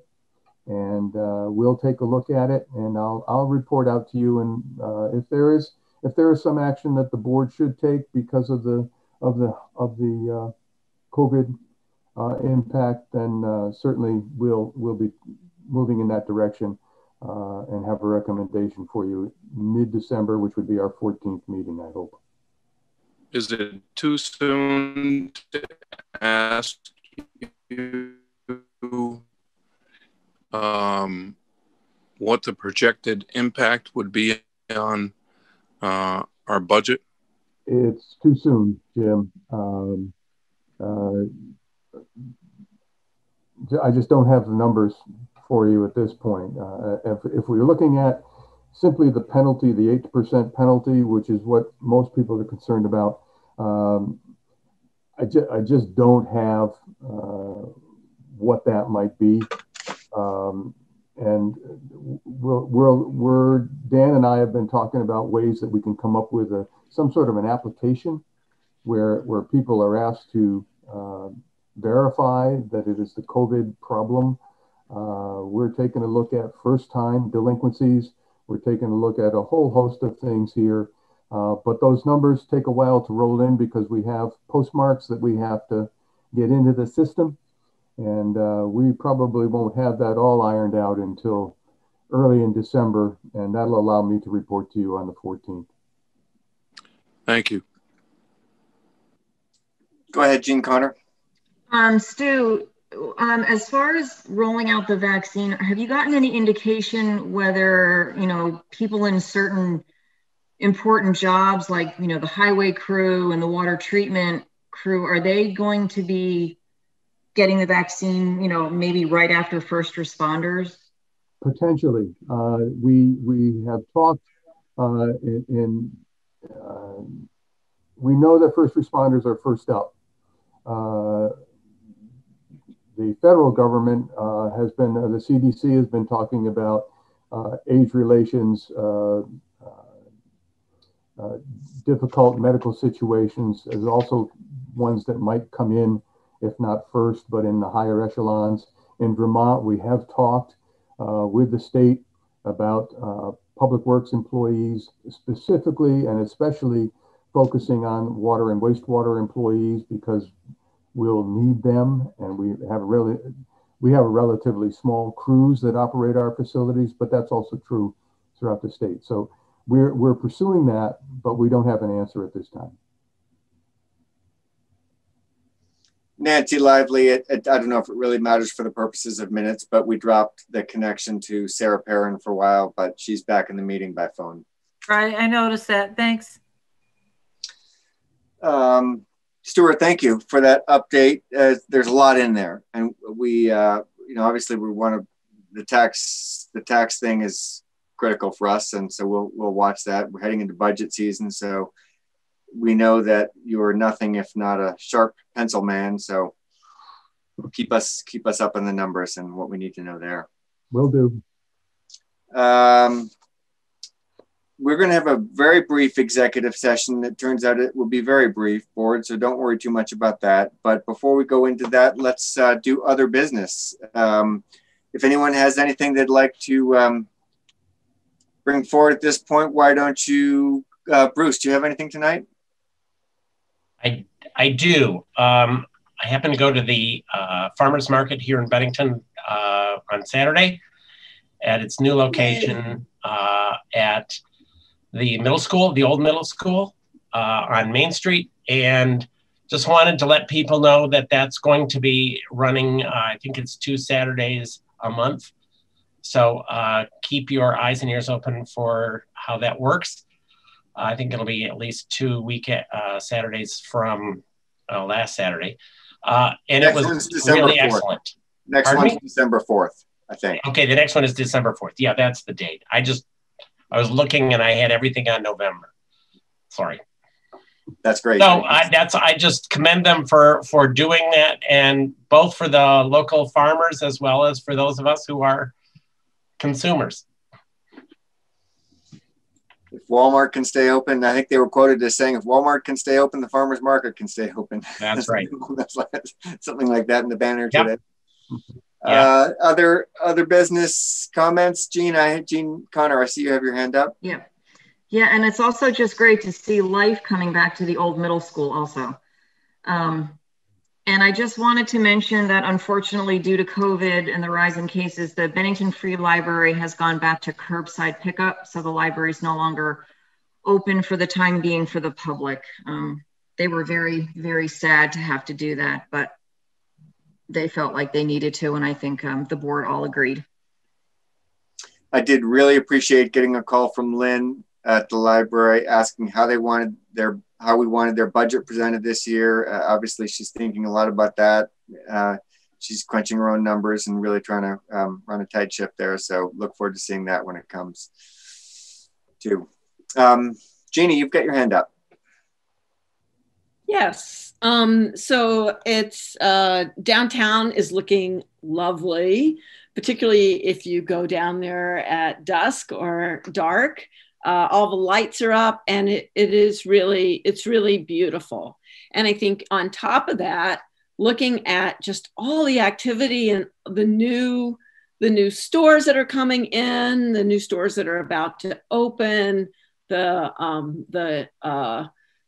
[SPEAKER 7] and uh, we'll take a look at it, and I'll I'll report out to you. And uh, if there is if there is some action that the board should take because of the of the of the COVID impact, then certainly we'll we'll be moving in that direction uh, and have a recommendation for you mid-December, which would be our 14th meeting, I hope.
[SPEAKER 5] Is it too soon to ask um, what the projected impact would be on uh, our budget?
[SPEAKER 7] It's too soon, Jim. Um, uh, I just don't have the numbers for you at this point. Uh, if, if we're looking at simply the penalty, the 8% penalty, which is what most people are concerned about, um, I, ju- I just don't have uh, what that might be. Um, and we're, we're, we're, Dan and I have been talking about ways that we can come up with a, some sort of an application where, where people are asked to uh, verify that it is the COVID problem uh, we're taking a look at first time delinquencies. We're taking a look at a whole host of things here. Uh, but those numbers take a while to roll in because we have postmarks that we have to get into the system. And uh, we probably won't have that all ironed out until early in December. And that'll allow me to report to you on the 14th.
[SPEAKER 5] Thank you.
[SPEAKER 1] Go ahead, Jean Connor.
[SPEAKER 3] Um, Stu, um, as far as rolling out the vaccine, have you gotten any indication whether you know people in certain important jobs like you know the highway crew and the water treatment crew are they going to be getting the vaccine you know maybe right after first responders?
[SPEAKER 7] Potentially. Uh, we we have talked uh, in, in uh, we know that first responders are first up. Uh, the federal government uh, has been the cdc has been talking about age relations uh, difficult medical situations. as also ones that might come in, if not first, but in the higher echelons. In Vermont, we have talked uh, with the state about uh, public works employees, specifically and especially focusing on water and wastewater employees because we'll need them, and we have a really we have a relatively small crews that operate our facilities, but that's also true throughout the state. So we're, we're pursuing that, but we don't have an answer at this time.
[SPEAKER 1] Nancy Lively, it, it, I don't know if it really matters for the purposes of minutes, but we dropped the connection to Sarah Perrin for a while, but she's back in the meeting by phone.
[SPEAKER 10] Right, I noticed that. Thanks.
[SPEAKER 1] Um, Stuart, thank you for that update. Uh, there's a lot in there, and we, uh, you know, obviously we want to the tax the tax thing is critical for us, and so we'll we'll watch that. We're heading into budget season, so we know that you're nothing if not a sharp pencil man. So keep us keep us up on the numbers and what we need to know there.
[SPEAKER 7] Will do.
[SPEAKER 1] Um, we're going to have a very brief executive session. It turns out it will be very brief, board, so don't worry too much about that. But before we go into that, let's uh, do other business. Um, if anyone has anything they'd like to um, bring forward at this point. Why don't you, uh, Bruce? Do you have anything tonight?
[SPEAKER 2] I I do. Um, I happen to go to the uh, farmers market here in Bennington uh, on Saturday at its new location uh, at the middle school, the old middle school uh, on Main Street, and just wanted to let people know that that's going to be running. Uh, I think it's two Saturdays a month so uh, keep your eyes and ears open for how that works. I think it'll be at least two week uh, Saturdays from uh, last Saturday, uh, and
[SPEAKER 1] next
[SPEAKER 2] it was really 4th. excellent.
[SPEAKER 1] Next one one's December fourth, I think.
[SPEAKER 2] Okay, the next one is December fourth. Yeah, that's the date. I just I was looking and I had everything on November. Sorry.
[SPEAKER 1] That's great.
[SPEAKER 2] So I, that's I just commend them for for doing that, and both for the local farmers as well as for those of us who are consumers.
[SPEAKER 1] If Walmart can stay open, I think they were quoted as saying, if Walmart can stay open, the farmer's market can stay open.
[SPEAKER 2] That's right.
[SPEAKER 1] That's like, something like that in the banner yep. today. Yeah. Uh, other other business comments, Jean. I Jean Connor. I see you have your hand up.
[SPEAKER 3] Yeah, yeah, and it's also just great to see life coming back to the old middle school. Also, um, and I just wanted to mention that unfortunately, due to COVID and the rise in cases, the Bennington Free Library has gone back to curbside pickup. So the library is no longer open for the time being for the public. Um, they were very, very sad to have to do that, but they felt like they needed to. And I think um, the board all agreed.
[SPEAKER 1] I did really appreciate getting a call from Lynn at the library asking how they wanted their how we wanted their budget presented this year. Uh, obviously, she's thinking a lot about that. Uh, she's crunching her own numbers and really trying to um, run a tight ship there. So look forward to seeing that when it comes to. Um, Jeannie, you've got your hand up.
[SPEAKER 4] Yes. Um, so it's uh, downtown is looking lovely, particularly if you go down there at dusk or dark uh, all the lights are up and it, it is really it's really beautiful and i think on top of that looking at just all the activity and the new the new stores that are coming in the new stores that are about to open the um, the uh,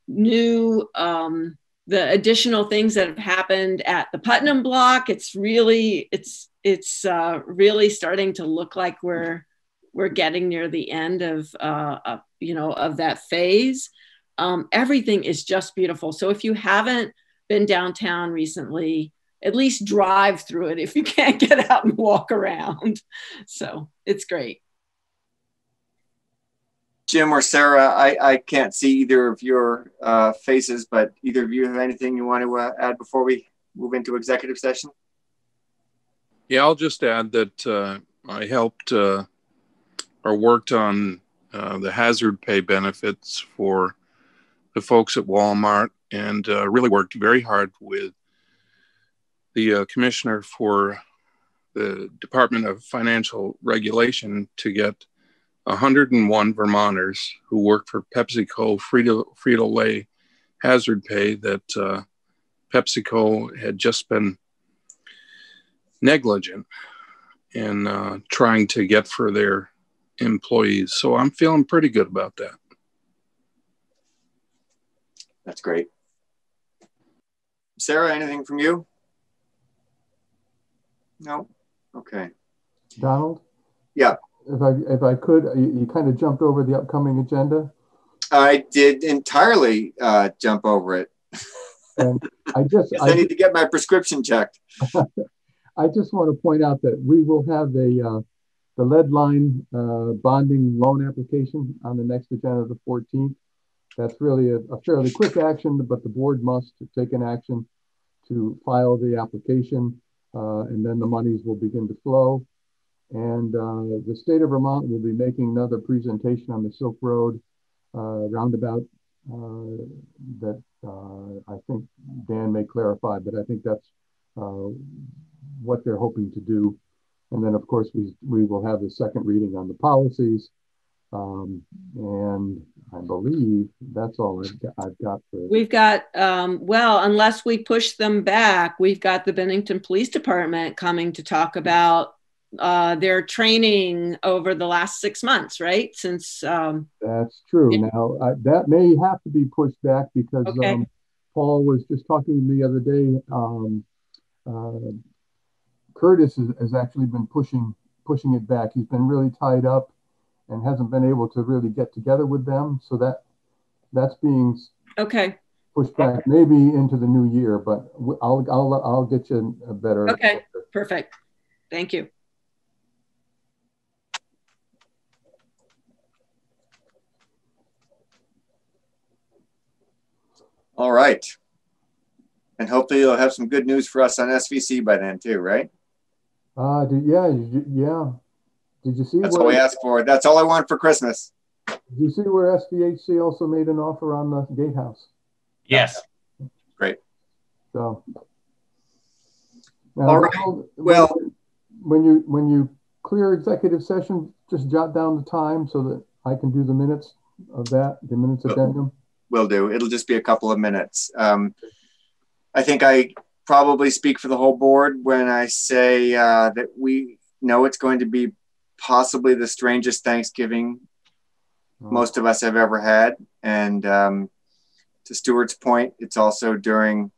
[SPEAKER 4] new um, the additional things that have happened at the Putnam block. It's really it's it's uh, really starting to look like we're we're getting near the end of, uh, uh, you know, of that phase. Um, everything is just beautiful. So if you haven't been downtown recently, at least drive through it if you can't get out and walk around. So it's great.
[SPEAKER 1] Jim or Sarah, I, I can't see either of your uh, faces, but either of you have anything you want to uh, add before we move into executive session?
[SPEAKER 5] Yeah, I'll just add that uh, I helped uh, or worked on uh, the hazard pay benefits for the folks at Walmart and uh, really worked very hard with the uh, commissioner for the Department of Financial Regulation to get 101 Vermonters who work for PepsiCo Frito Lay hazard pay that uh, PepsiCo had just been negligent in uh, trying to get for their employees. So I'm feeling pretty good about that.
[SPEAKER 1] That's great. Sarah, anything from you? No. Okay.
[SPEAKER 7] Donald?
[SPEAKER 1] Yeah.
[SPEAKER 7] If I if I could, you, you kind of jumped over the upcoming agenda.
[SPEAKER 1] I did entirely uh, jump over it.
[SPEAKER 7] And I just
[SPEAKER 1] I, I, need to get my prescription checked.
[SPEAKER 7] I just want to point out that we will have a uh, the lead line uh, bonding loan application on the next agenda, the 14th. That's really a, a, fairly quick action, but the board must take an action to file the application, uh, and then the monies will begin to flow. And uh, the state of Vermont will be making another presentation on the Silk Road uh, roundabout uh, that uh, I think Dan may clarify, but I think that's what they're hoping to do. And then, of course, we, we will have the second reading on the policies. Um, and I believe that's all I've got, I've got for.
[SPEAKER 4] We've got, um, well, unless we push them back, we've got the Bennington Police Department coming to talk about uh, their training over the last six months, right? Since um,
[SPEAKER 7] that's true. Yeah. Now uh, that may have to be pushed back because okay. um, Paul was just talking to me the other day. Um, uh, Curtiss has, has, actually been pushing pushing it back. He's been really tied up and hasn't been able to really get together with them. So that that's being
[SPEAKER 4] okay
[SPEAKER 7] pushed back maybe into the new year. But I'll I'll I'll get you a better.
[SPEAKER 4] Okay, perfect. Thank you.
[SPEAKER 1] All right. And hopefully you'll have some good news for us on SVC by then too, right?
[SPEAKER 7] Uh, did, yeah, yeah. Did you see?
[SPEAKER 1] That's all we asked for. That's all I want for Christmas.
[SPEAKER 7] Did you see where SVHC also made an offer on the gatehouse?
[SPEAKER 2] Yes.
[SPEAKER 1] Great.
[SPEAKER 7] So.
[SPEAKER 1] Now, all right. Well,
[SPEAKER 7] when you when you clear executive session, just jot down the time so that I can do the minutes of that, the minutes addendum.
[SPEAKER 1] Will do. It'll just be a couple of minutes. Um, I think I probably speak for the whole board when I say uh, that we know it's going to be possibly the strangest Thanksgiving oh. most of us have ever had. And um, to Stuart's point, it's also during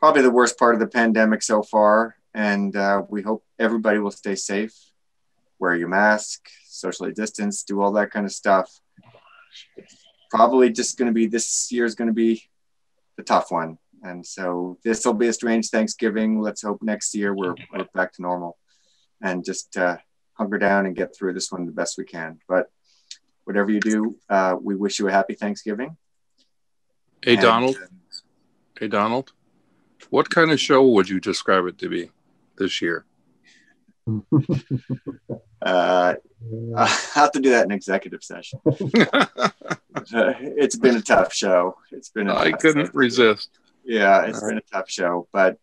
[SPEAKER 1] probably the worst part of the pandemic so far. And uh, we hope everybody will stay safe, wear your mask, socially distance, do all that kind of stuff. probably just going to be this year is going to be the tough one. And so this will be a strange Thanksgiving. Let's hope next year we're, we're back to normal and just uh, hunker down and get through this one the best we can. But whatever you do, uh, we wish you a happy Thanksgiving.
[SPEAKER 5] Hey, and, Donald. Uh, hey, Donald. What kind of show would you describe it to be this year?
[SPEAKER 1] uh, I'll have to do that in executive session. it's been a tough show. It's been.
[SPEAKER 5] I couldn't resist.
[SPEAKER 1] Yeah, it's All been right. a tough show, but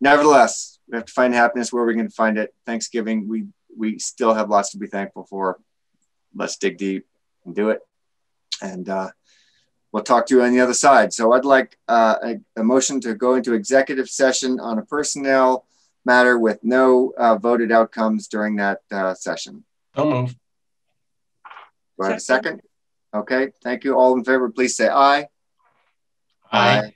[SPEAKER 1] nevertheless, we have to find happiness where we can find it. Thanksgiving, we we still have lots to be thankful for. Let's dig deep and do it, and uh, we'll talk to you on the other side. So I'd like uh, a, a, motion to go into executive session on a personnel matter with no uh, voted outcomes during that uh, session.
[SPEAKER 2] I'll move.
[SPEAKER 1] Do I have a second? Okay, thank you. All in favor, please say aye.
[SPEAKER 2] Aye. aye.